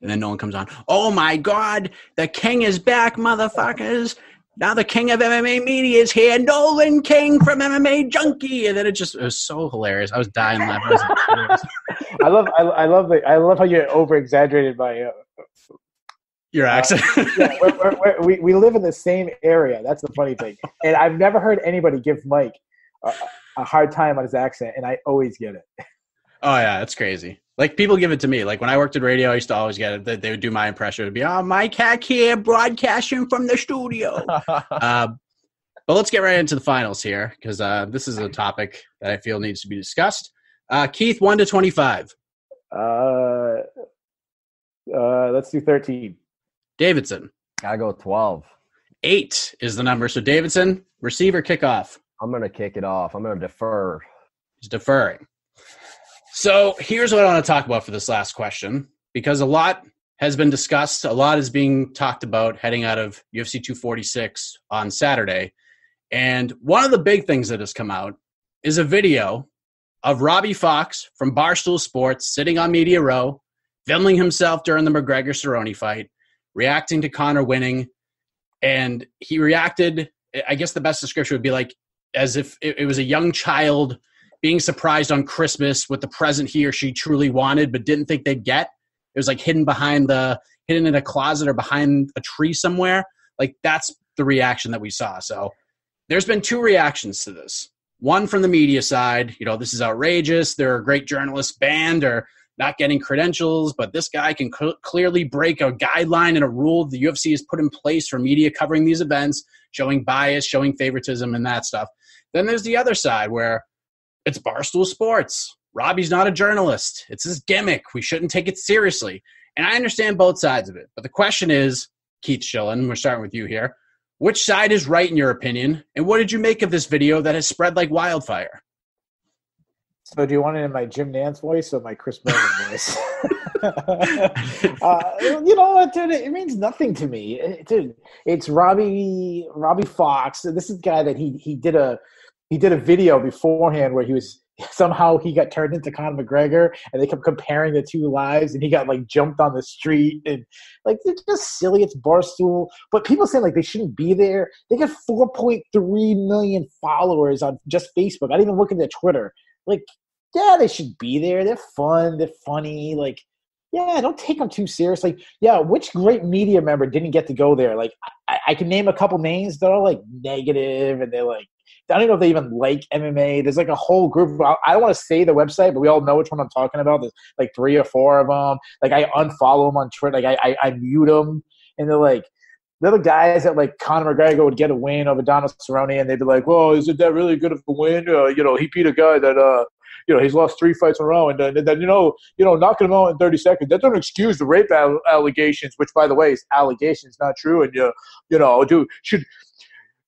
And then Nolan comes on. Oh my God, the King is back, motherfuckers. Now the king of MMA media is here, Nolan King from MMA Junkie, and then it just it was so hilarious. I was dying laughing. I love, I, I, love the, I love how you over exaggerated my uh, your uh, accent. Uh, yeah, we're, we're, we're, we we live in the same area. That's the funny thing. And I've never heard anybody give Mike a, a hard time on his accent, and I always get it. Oh yeah, that's crazy. Like people give it to me. Like when I worked at radio, I used to always get it. They, they would do my impression. It would be, "Oh, Mike Hack here, broadcasting from the studio." uh, but let's get right into the finals here because uh, this is a topic that I feel needs to be discussed. Uh, Keith, one to twenty-five. Uh, uh, let's do thirteen. Davidson. Gotta go 12. Eight is the number. So, Davidson, receiver kickoff. I'm going to kick it off. I'm going to defer. He's deferring. So, here's what I want to talk about for this last question because a lot has been discussed, a lot is being talked about heading out of UFC 246 on Saturday. And one of the big things that has come out is a video of Robbie Fox from Barstool Sports sitting on Media Row, filming himself during the McGregor Cerrone fight, reacting to Conor winning, and he reacted. I guess the best description would be like as if it, was a young child being surprised on Christmas with the present he or she truly wanted but didn't think they'd get. It was like hidden behind the hidden in a closet or behind a tree somewhere. Like that's the reaction that we saw. So there's been two reactions to this. One from the media side, you know, this is outrageous. They're a great journalist band, or not getting credentials, but this guy can cl- clearly break a guideline and a rule the UFC has put in place for media covering these events, showing bias, showing favoritism, and that stuff. Then there's the other side where it's Barstool Sports. Robbie's not a journalist. It's his gimmick. We shouldn't take it seriously. And I understand both sides of it. But the question is, Keith Schillen, we're starting with you here. Which side is right in your opinion? And what did you make of this video that has spread like wildfire? So do you want it in my Jim Nantz voice or my Chris Berman voice? uh, you know what, dude? It means nothing to me, dude. It's Robbie Robbie Fox. This is the guy that he he did a he did a video beforehand where he was somehow he got turned into Conor McGregor, and they kept comparing the two lives, and he got like jumped on the street, and like it's just silly. It's barstool, but people saying like they shouldn't be there. They got 4.3 million followers on just Facebook. I didn't even look into Twitter like yeah, they should be there. They're fun. They're funny. Like, yeah, don't take them too seriously. Yeah, which great media member didn't get to go there? Like, I, I can name a couple names. They're like negative, and they're like, I don't know if they even like MMA. There's like a whole group. I don't want to say the website, but we all know which one I'm talking about. There's like three or four of them. Like, I unfollow them on Twitter. Like, I, I, I mute them, and they're like, the guys that like Conor McGregor would get a win over Donald Cerrone, and they'd be like, "Well, isn't that really good of a win? Uh, you know, he beat a guy that uh, you know he's lost three fights in a row, and then, and then you know, you know, knocking him out in 30 seconds. That doesn't excuse the rape allegations, which, by the way, is allegations, not true. And you, you know, do should."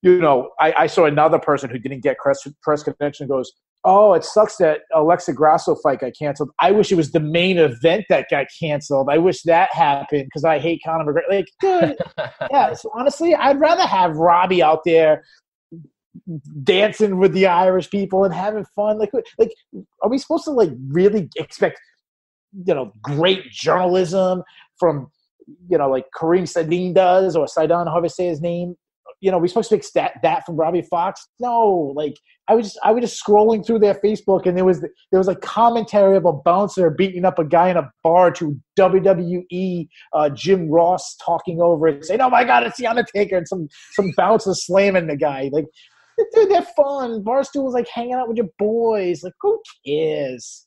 You know, I, I saw another person who didn't get press, press convention goes, oh, it sucks that Alexa Grasso fight got canceled. I wish it was the main event that got canceled. I wish that happened because I hate Conor McGregor. Like, dude, yeah. So honestly, I'd rather have Robbie out there dancing with the Irish people and having fun. Like, like, are we supposed to like really expect, you know, great journalism from you know, like Kareem Sadine does or Sidon, however say his name. You know, we supposed to expect that from Robbie Fox. No, like I was just I was just scrolling through their Facebook and there was there was a commentary of a bouncer beating up a guy in a bar to WWE uh, Jim Ross talking over it, saying, "Oh my God, it's the Undertaker!" and some some bouncer slamming the guy. Like, dude, they're fun. Barstool was like hanging out with your boys. Like, who cares?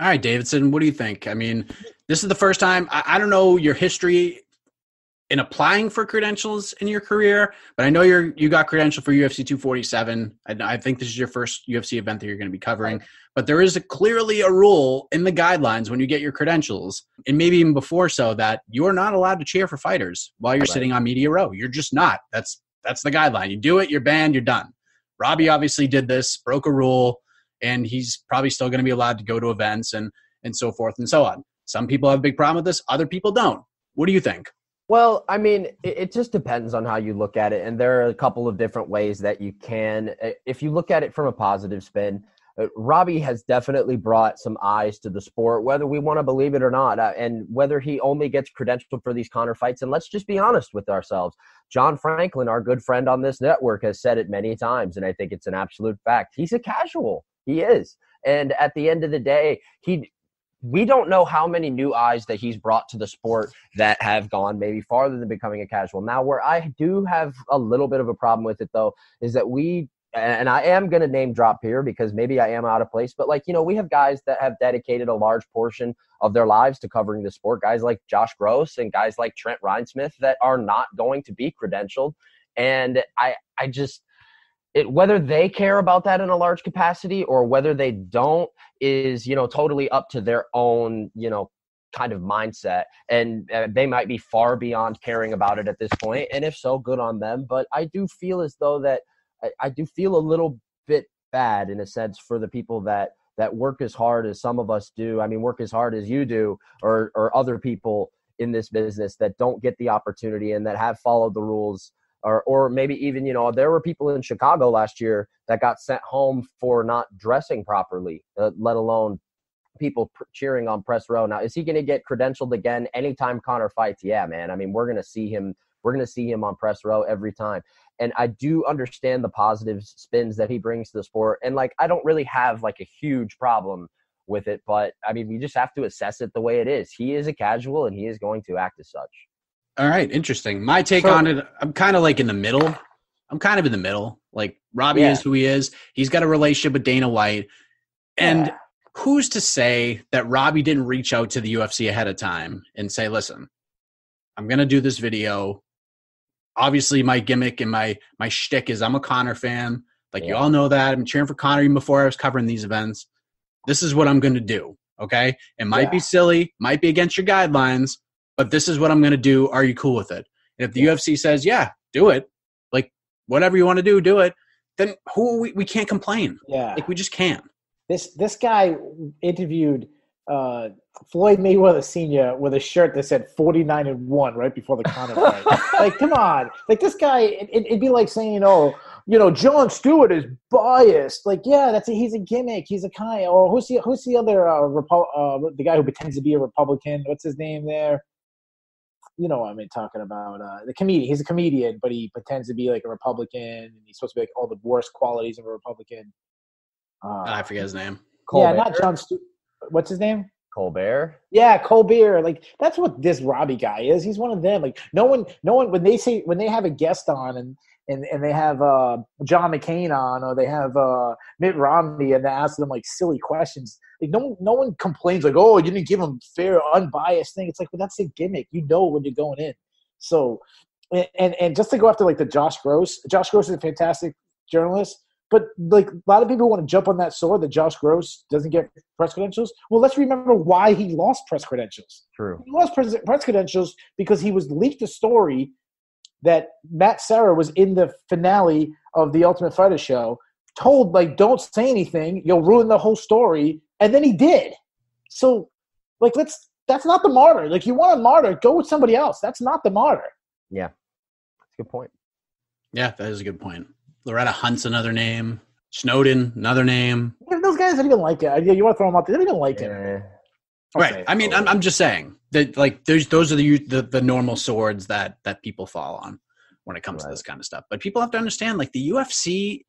All right, Davidson, what do you think? I mean, this is the first time. I, I don't know your history in applying for credentials in your career, but I know you're you got credential for UFC 247. I, I think this is your first UFC event that you're going to be covering. But there is a, clearly a rule in the guidelines when you get your credentials, and maybe even before so, that you are not allowed to cheer for fighters while you're Right. sitting on media row. You're just not. That's that's the guideline. You do it, you're banned, you're done. Robbie obviously did this, broke a rule, and he's probably still going to be allowed to go to events and and so forth and so on. Some people have a big problem with this, other people don't. What do you think? Well, I mean, it, it just depends on how you look at it, and there are a couple of different ways that you can. uh, If you look at it from a positive spin, uh, Robbie has definitely brought some eyes to the sport, whether we want to believe it or not, uh, and whether he only gets credentialed for these Conor fights. And let's just be honest with ourselves. John Franklin, our good friend on this network, has said it many times, and I think it's an absolute fact. He's a casual. He is. And at the end of the day, he we don't know how many new eyes that he's brought to the sport that have gone maybe farther than becoming a casual. Now, where I do have a little bit of a problem with it though is that we and I am going to name drop here because maybe I am out of place, but like, you know, we have guys that have dedicated a large portion of their lives to covering the sport, guys like Josh Gross and guys like Trent Reinsmith that are not going to be credentialed. And I, I just, it, whether they care about that in a large capacity or whether they don't is, you know, totally up to their own, you know, kind of mindset and uh, they might be far beyond caring about it at this point and if so good on them but i do feel as though that I, I do feel a little bit bad in a sense for the people that that work as hard as some of us do i mean work as hard as you do or or other people in this business that don't get the opportunity and that have followed the rules or or maybe even you know there were people in chicago last year that got sent home for not dressing properly uh, let alone people pr- cheering on press row. Now, is he going to get credentialed again anytime Conor fights? Yeah, man. I mean, we're going to see him. We're going to see him on press row every time. And I do understand the positive spins that he brings to the sport. And like, I don't really have like a huge problem with it, but I mean, we just have to assess it the way it is. He is a casual, and he is going to act as such. All right, interesting. My take So- on it, I'm kind of like in the middle. I'm kind of in the middle. Like Robbie Yeah. is who he is. He's got a relationship with Dana White. And Yeah. who's to say that Robbie didn't reach out to the UFC ahead of time and say, listen, I'm going to do this video. Obviously, my gimmick and my my shtick is I'm a Conor fan. Like you all know that. I'm cheering for Conor even before I was covering these events. This is what I'm going to do. Okay. It might be silly, might be against your guidelines, but this is what I'm going to do. Are you cool with it? And if the UFC says, yeah, do it, like whatever you want to do, do it, then who we, we can't complain. Yeah. Like we just can't. This this guy interviewed uh, Floyd Mayweather Sr. with a shirt that said 49 and 1 right before the Conor fight. like, come on. Like, this guy, it, it, it'd be like saying, oh, you know, Jon Stewart is biased. Like, yeah, that's a, he's a gimmick. He's a kind. Or who's the who's the other uh, Repo- uh, the guy who pretends to be a Republican? What's his name there? You know what I'm talking about. Uh, the comedian. He's a comedian, but he pretends to be like a Republican, and he's supposed to be like all the worst qualities of a Republican. Uh, I forget his name. yeah, not Jon Stewart. What's his name? Colbert. Yeah, Colbert. Like that's what this Robbie guy is. He's one of them. Like no one, no one. When they say when they have a guest on and and and they have uh, John McCain on or they have uh, Mitt Romney and they ask them like silly questions. Like no no one complains like oh you didn't give them fair unbiased thing. It's like well that's a gimmick. You know when you're going in. So and and, and just to go after like the Josh Gross. Josh Gross is a fantastic journalist. But like a lot of people want to jump on that sword that Josh Gross doesn't get press credentials. Well, let's remember why he lost press credentials. True. He lost press, press credentials because he was leaked a story that Matt Serra was in the finale of the Ultimate Fighter show, told like don't say anything, you'll ruin the whole story, and then he did. So, like, let's that's not the martyr. Like, you want a martyr, go with somebody else. That's not the martyr. Yeah, that's a good point. Yeah, that is a good point. Loretta Hunt's another name. Snowden, another name. Those guys don't even like it. You want to throw them out there? They don't even like him. Yeah. I'll right. I mean, I'm, I'm just saying that like those those are the, the the normal swords that that people fall on when it comes to this kind of stuff. But people have to understand like the UFC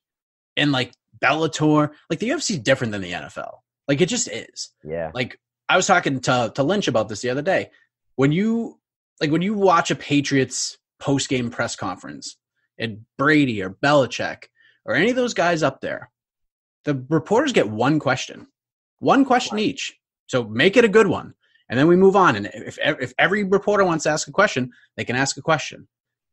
and like Bellator, like the UFC is different than the NFL. Like it just is. Yeah. Like I was talking to to Lynch about this the other day. When you like when you watch a Patriots post game press conference and Brady or Belichick or any of those guys up there, the reporters get one question, one question Right. each. So make it a good one, and then we move on. And if if every reporter wants to ask a question, they can ask a question.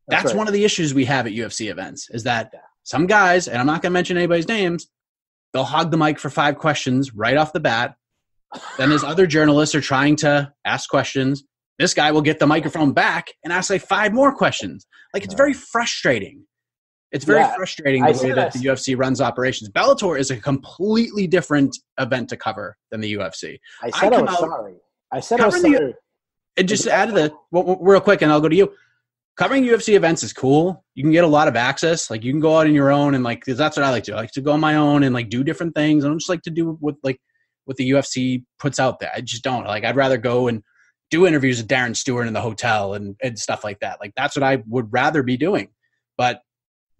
That's, right. one of the issues we have at UFC events is that some guys, and I'm not going to mention anybody's names, they'll hog the mic for five questions right off the bat. Then his other journalists are trying to ask questions. This guy will get the microphone back and ask like five more questions. Like it's very frustrating. It's very Yeah, frustrating I the way that the UFC runs operations. Bellator is a completely different event to cover than the UFC. I said I, come was out sorry. I said I was covering the- sorry. And just to add to the well, real quick, and I'll go to you. Covering UFC events is cool. You can get a lot of access. Like you can go out on your own, and like that's what I like to. do. I like to go on my own and like do different things. I don't just like to do what like what the UFC puts out there. I just don't. Like I'd rather go and do interviews with Darren Stewart in the hotel and and stuff like that. Like that's what I would rather be doing. But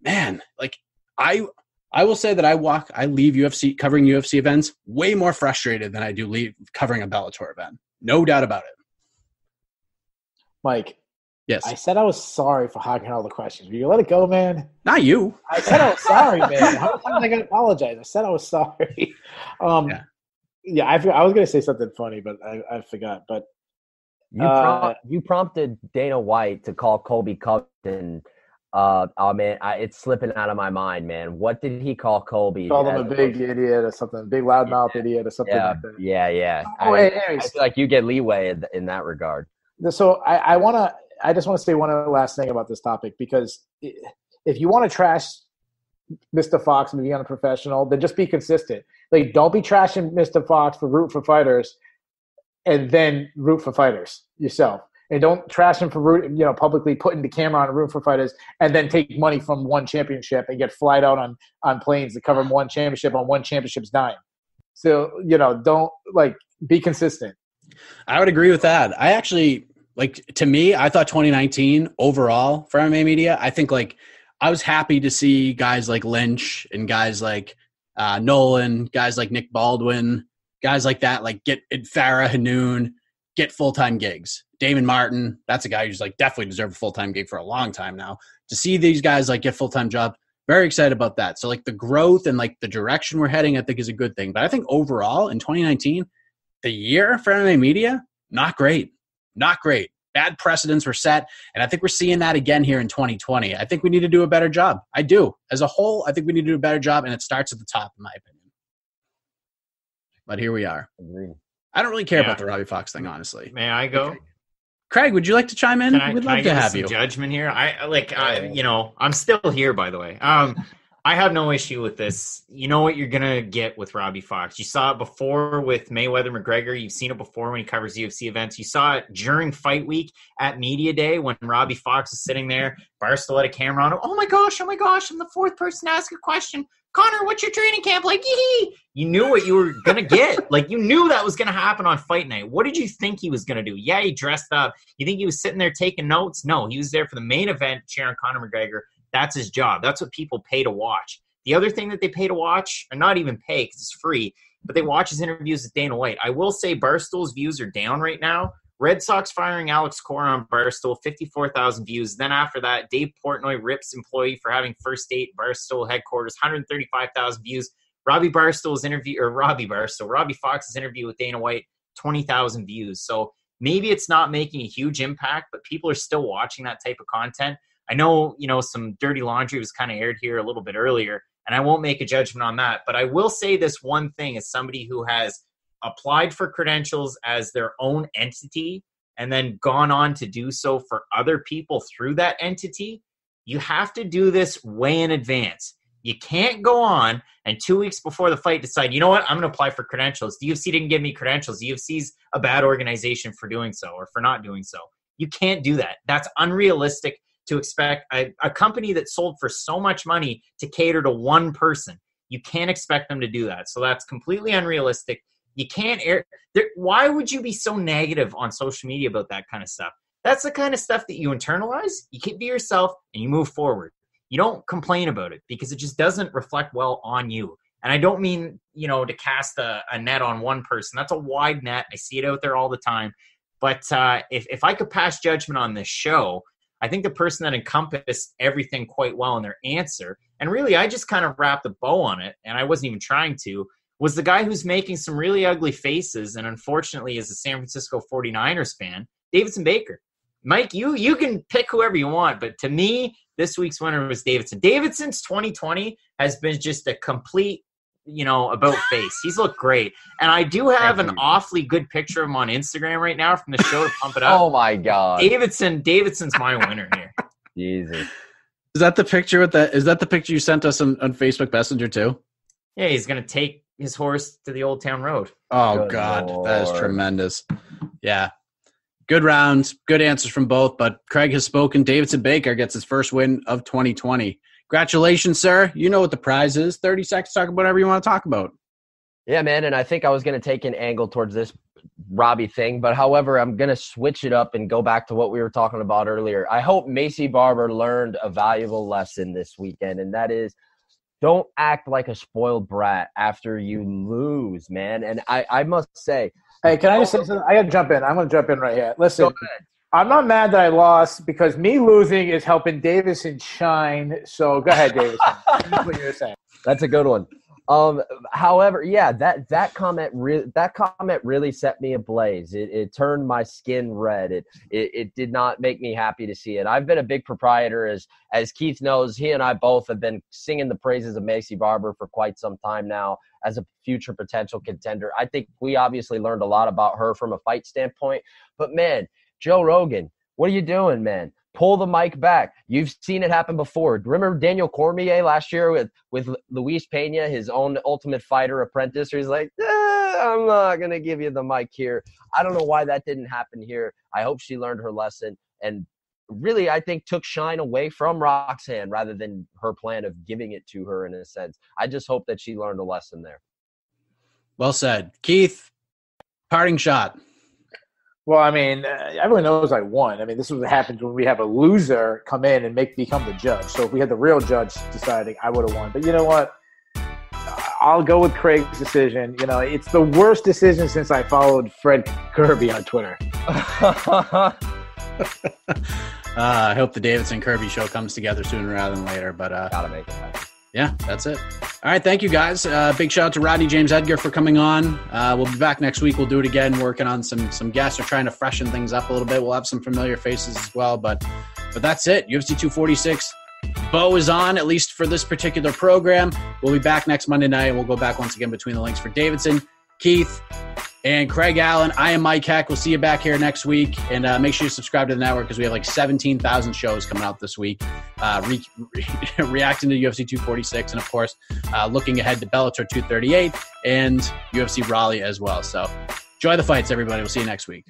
man, like I I will say that I walk I leave UFC covering UFC events way more frustrated than I do leave covering a Bellator event. No doubt about it. Mike, Yes. I said I was sorry for hogging all the questions. Will you let it go, man? Not you. I said I was sorry, man. How many times am I gonna apologize? I said I was sorry. Um, Yeah. yeah, I, I, was gonna say something funny, but I, I forgot. But You Uh, prom- you prompted Dana White to call Colby Covington. Uh, oh man, I, it's slipping out of my mind, man. What did he call Colby? called him a big idiot or something, big loudmouth idiot or something Yeah, like that. yeah, yeah. Oh, I, I feel like you get leeway in, in that regard. so I, I want to i just want to say one last thing about this topic because if you want to trash mr fox and be unprofessional then just be consistent like don't be trashing mr fox for root for fighters and then root for fighters yourself and don't trash him for root you know publicly putting the camera on a room for fighters and then take money from one championship and get flight out on on planes to cover one championship on one championship's dime so you know don't like be consistent I would agree with that. I actually like to me, I thought 2019 overall for MMA media, I think like I was happy to see guys like Lynch and guys like uh, Nolan, guys like Nick Baldwin, guys like that, like get Farah Hannoun, get full time gigs. Damon Martin, that's a guy who's like definitely deserved a full time gig for a long time now. To see these guys like get full time job, very excited about that. So like the growth and like the direction we're heading, I think is a good thing. But I think overall in 2019, the year for MMA media, not great. Not great. Bad precedents were set. And I think we're seeing that again here in 2020. I think we need to do a better job. I do. As a whole, I think we need to do a better job, and it starts at the top, in my opinion. But here we are. Agreed. I don't really care Yeah. about the Robbie Fox thing, honestly. May I go? Craig, would you like to chime in? I, We'd love to have you. judgment here? I I- like, I, you know, I'm still here, by the way. Um, I have no issue with this. You know what you're gonna get with Robbie Fox. You saw it before with Mayweather McGregor. You've seen it before when he covers UFC events. You saw it during fight week at media day when Robbie Fox is sitting there. Barstool had a camera on him. Oh my gosh! Oh my gosh! I'm the fourth person to ask a question. Conor, what's your training camp like? Yee! You knew what you were gonna get. like you knew that was gonna happen on fight night. What did you think he was gonna do? Yeah, he dressed up. You think he was sitting there taking notes? No, he was there for the main event, cheering Conor McGregor. That's his job. That's what people pay to watch. The other thing that they pay to watch, and not even pay because it's free, but they watch his interviews with Dana White. I will say Barstool's views are down right now. Red Sox firing Alex Cora on Barstool, 54,000 views. Then after that, Dave Portnoy rips employee for having first date Barstool headquarters, 135,000 views. Robbie Barstool's interview, or Robbie Barstool, Robbie Fox's interview with Dana White, 20,000 views. So maybe it's not making a huge impact, but people are still watching that type of content. I know, you know, some dirty laundry was kind of aired here a little bit earlier, and I won't make a judgment on that. But I will say this one thing as somebody who has applied for credentials as their own entity and then gone on to do so for other people through that entity, you have to do this way in advance. You can't go on and two weeks before the fight decide, you know what, I'm going to apply for credentials. The UFC didn't give me credentials. The UFC's a bad organization for doing so or for not doing so. You can't do that. That's unrealistic to expect a, a company that sold for so much money to cater to one person. You can't expect them to do that. So that's completely unrealistic. You can't air. There, why would you be so negative on social media about that kind of stuff? That's the kind of stuff that you internalize. You keep to yourself and you move forward. You don't complain about it because it just doesn't reflect well on you. And I don't mean, you know, to cast a, a net on one person. That's a wide net. I see it out there all the time. But uh, if, if I could pass judgment on this show, I think the person that encompassed everything quite well in their answer, and really I just kind of wrapped a bow on it, and I wasn't even trying to, was the guy who's making some really ugly faces, and unfortunately is a San Francisco 49ers fan, Davidson Baker. Mike, you you can pick whoever you want, but to me, this week's winner was Davidson. Davidson's 2020 has been just a complete you know, about face. He's looked great. And I do have an awfully good picture of him on Instagram right now from the show to pump it up. oh my god. Davidson Davidson's my winner here. Jesus. Is that the picture with that? Is that the picture you sent us on, on Facebook Messenger too? Yeah, he's gonna take his horse to the old town road. Oh good God, Lord. that is tremendous. Yeah. Good rounds, good answers from both, but Craig has spoken. Davidson Baker gets his first win of 2020. Congratulations, sir. You know what the prize is. 30 seconds, talk about whatever you want to talk about. Yeah, man. And I think I was going to take an angle towards this Robbie thing, but however, I'm going to switch it up and go back to what we were talking about earlier. I hope Maycee Barber learned a valuable lesson this weekend, and that is don't act like a spoiled brat after you lose, man. And I, I must say, hey, can I just say something? I got to jump in. I'm going to jump in right here. Listen, I'm not mad that I lost because me losing is helping Davidson shine. So go ahead, Davidson. what you're saying. That's a good one. Um, however, yeah, that that comment really that comment really set me ablaze. It, it turned my skin red. It, it it did not make me happy to see it. I've been a big proprietor, as as Keith knows. He and I both have been singing the praises of Maycee Barber for quite some time now as a future potential contender. I think we obviously learned a lot about her from a fight standpoint. But man, Joe Rogan, what are you doing, man? Pull the mic back. You've seen it happen before. Remember Daniel Cormier last year with with Luis Pena, his own Ultimate Fighter apprentice. He's like, eh, I'm not gonna give you the mic here. I don't know why that didn't happen here. I hope she learned her lesson and really I think took shine away from Roxanne rather than her plan of giving it to her in a sense. I just hope that she learned a lesson there. Well said, Keith. Parting shot. Well, I mean, uh, everyone knows I won. I mean, this is what happens when we have a loser come in and make become the judge. So if we had the real judge deciding, I would have won. But you know what? I'll go with Craig's decision. You know, it's the worst decision since I followed Fred Kirby on Twitter. uh, I hope the Davidson Kirby show comes together sooner rather than later. But uh, gotta make it happen yeah, that's it. All right, thank you guys. Uh, big shout out to Rodney James Edgar for coming on. Uh, we'll be back next week. We'll do it again, working on some some guests or trying to freshen things up a little bit. We'll have some familiar faces as well, but but that's it. UFC 246. Bo is on at least for this particular program. We'll be back next Monday night, and we'll go back once again between the links for Davidson, Keith, and Craig Allen. I am Mike Heck. We'll see you back here next week. And uh, make sure you subscribe to the network because we have like 17,000 shows coming out this week, uh, re- re- reacting to UFC 246. And of course, uh, looking ahead to Bellator 238 and UFC Raleigh as well. So enjoy the fights, everybody. We'll see you next week.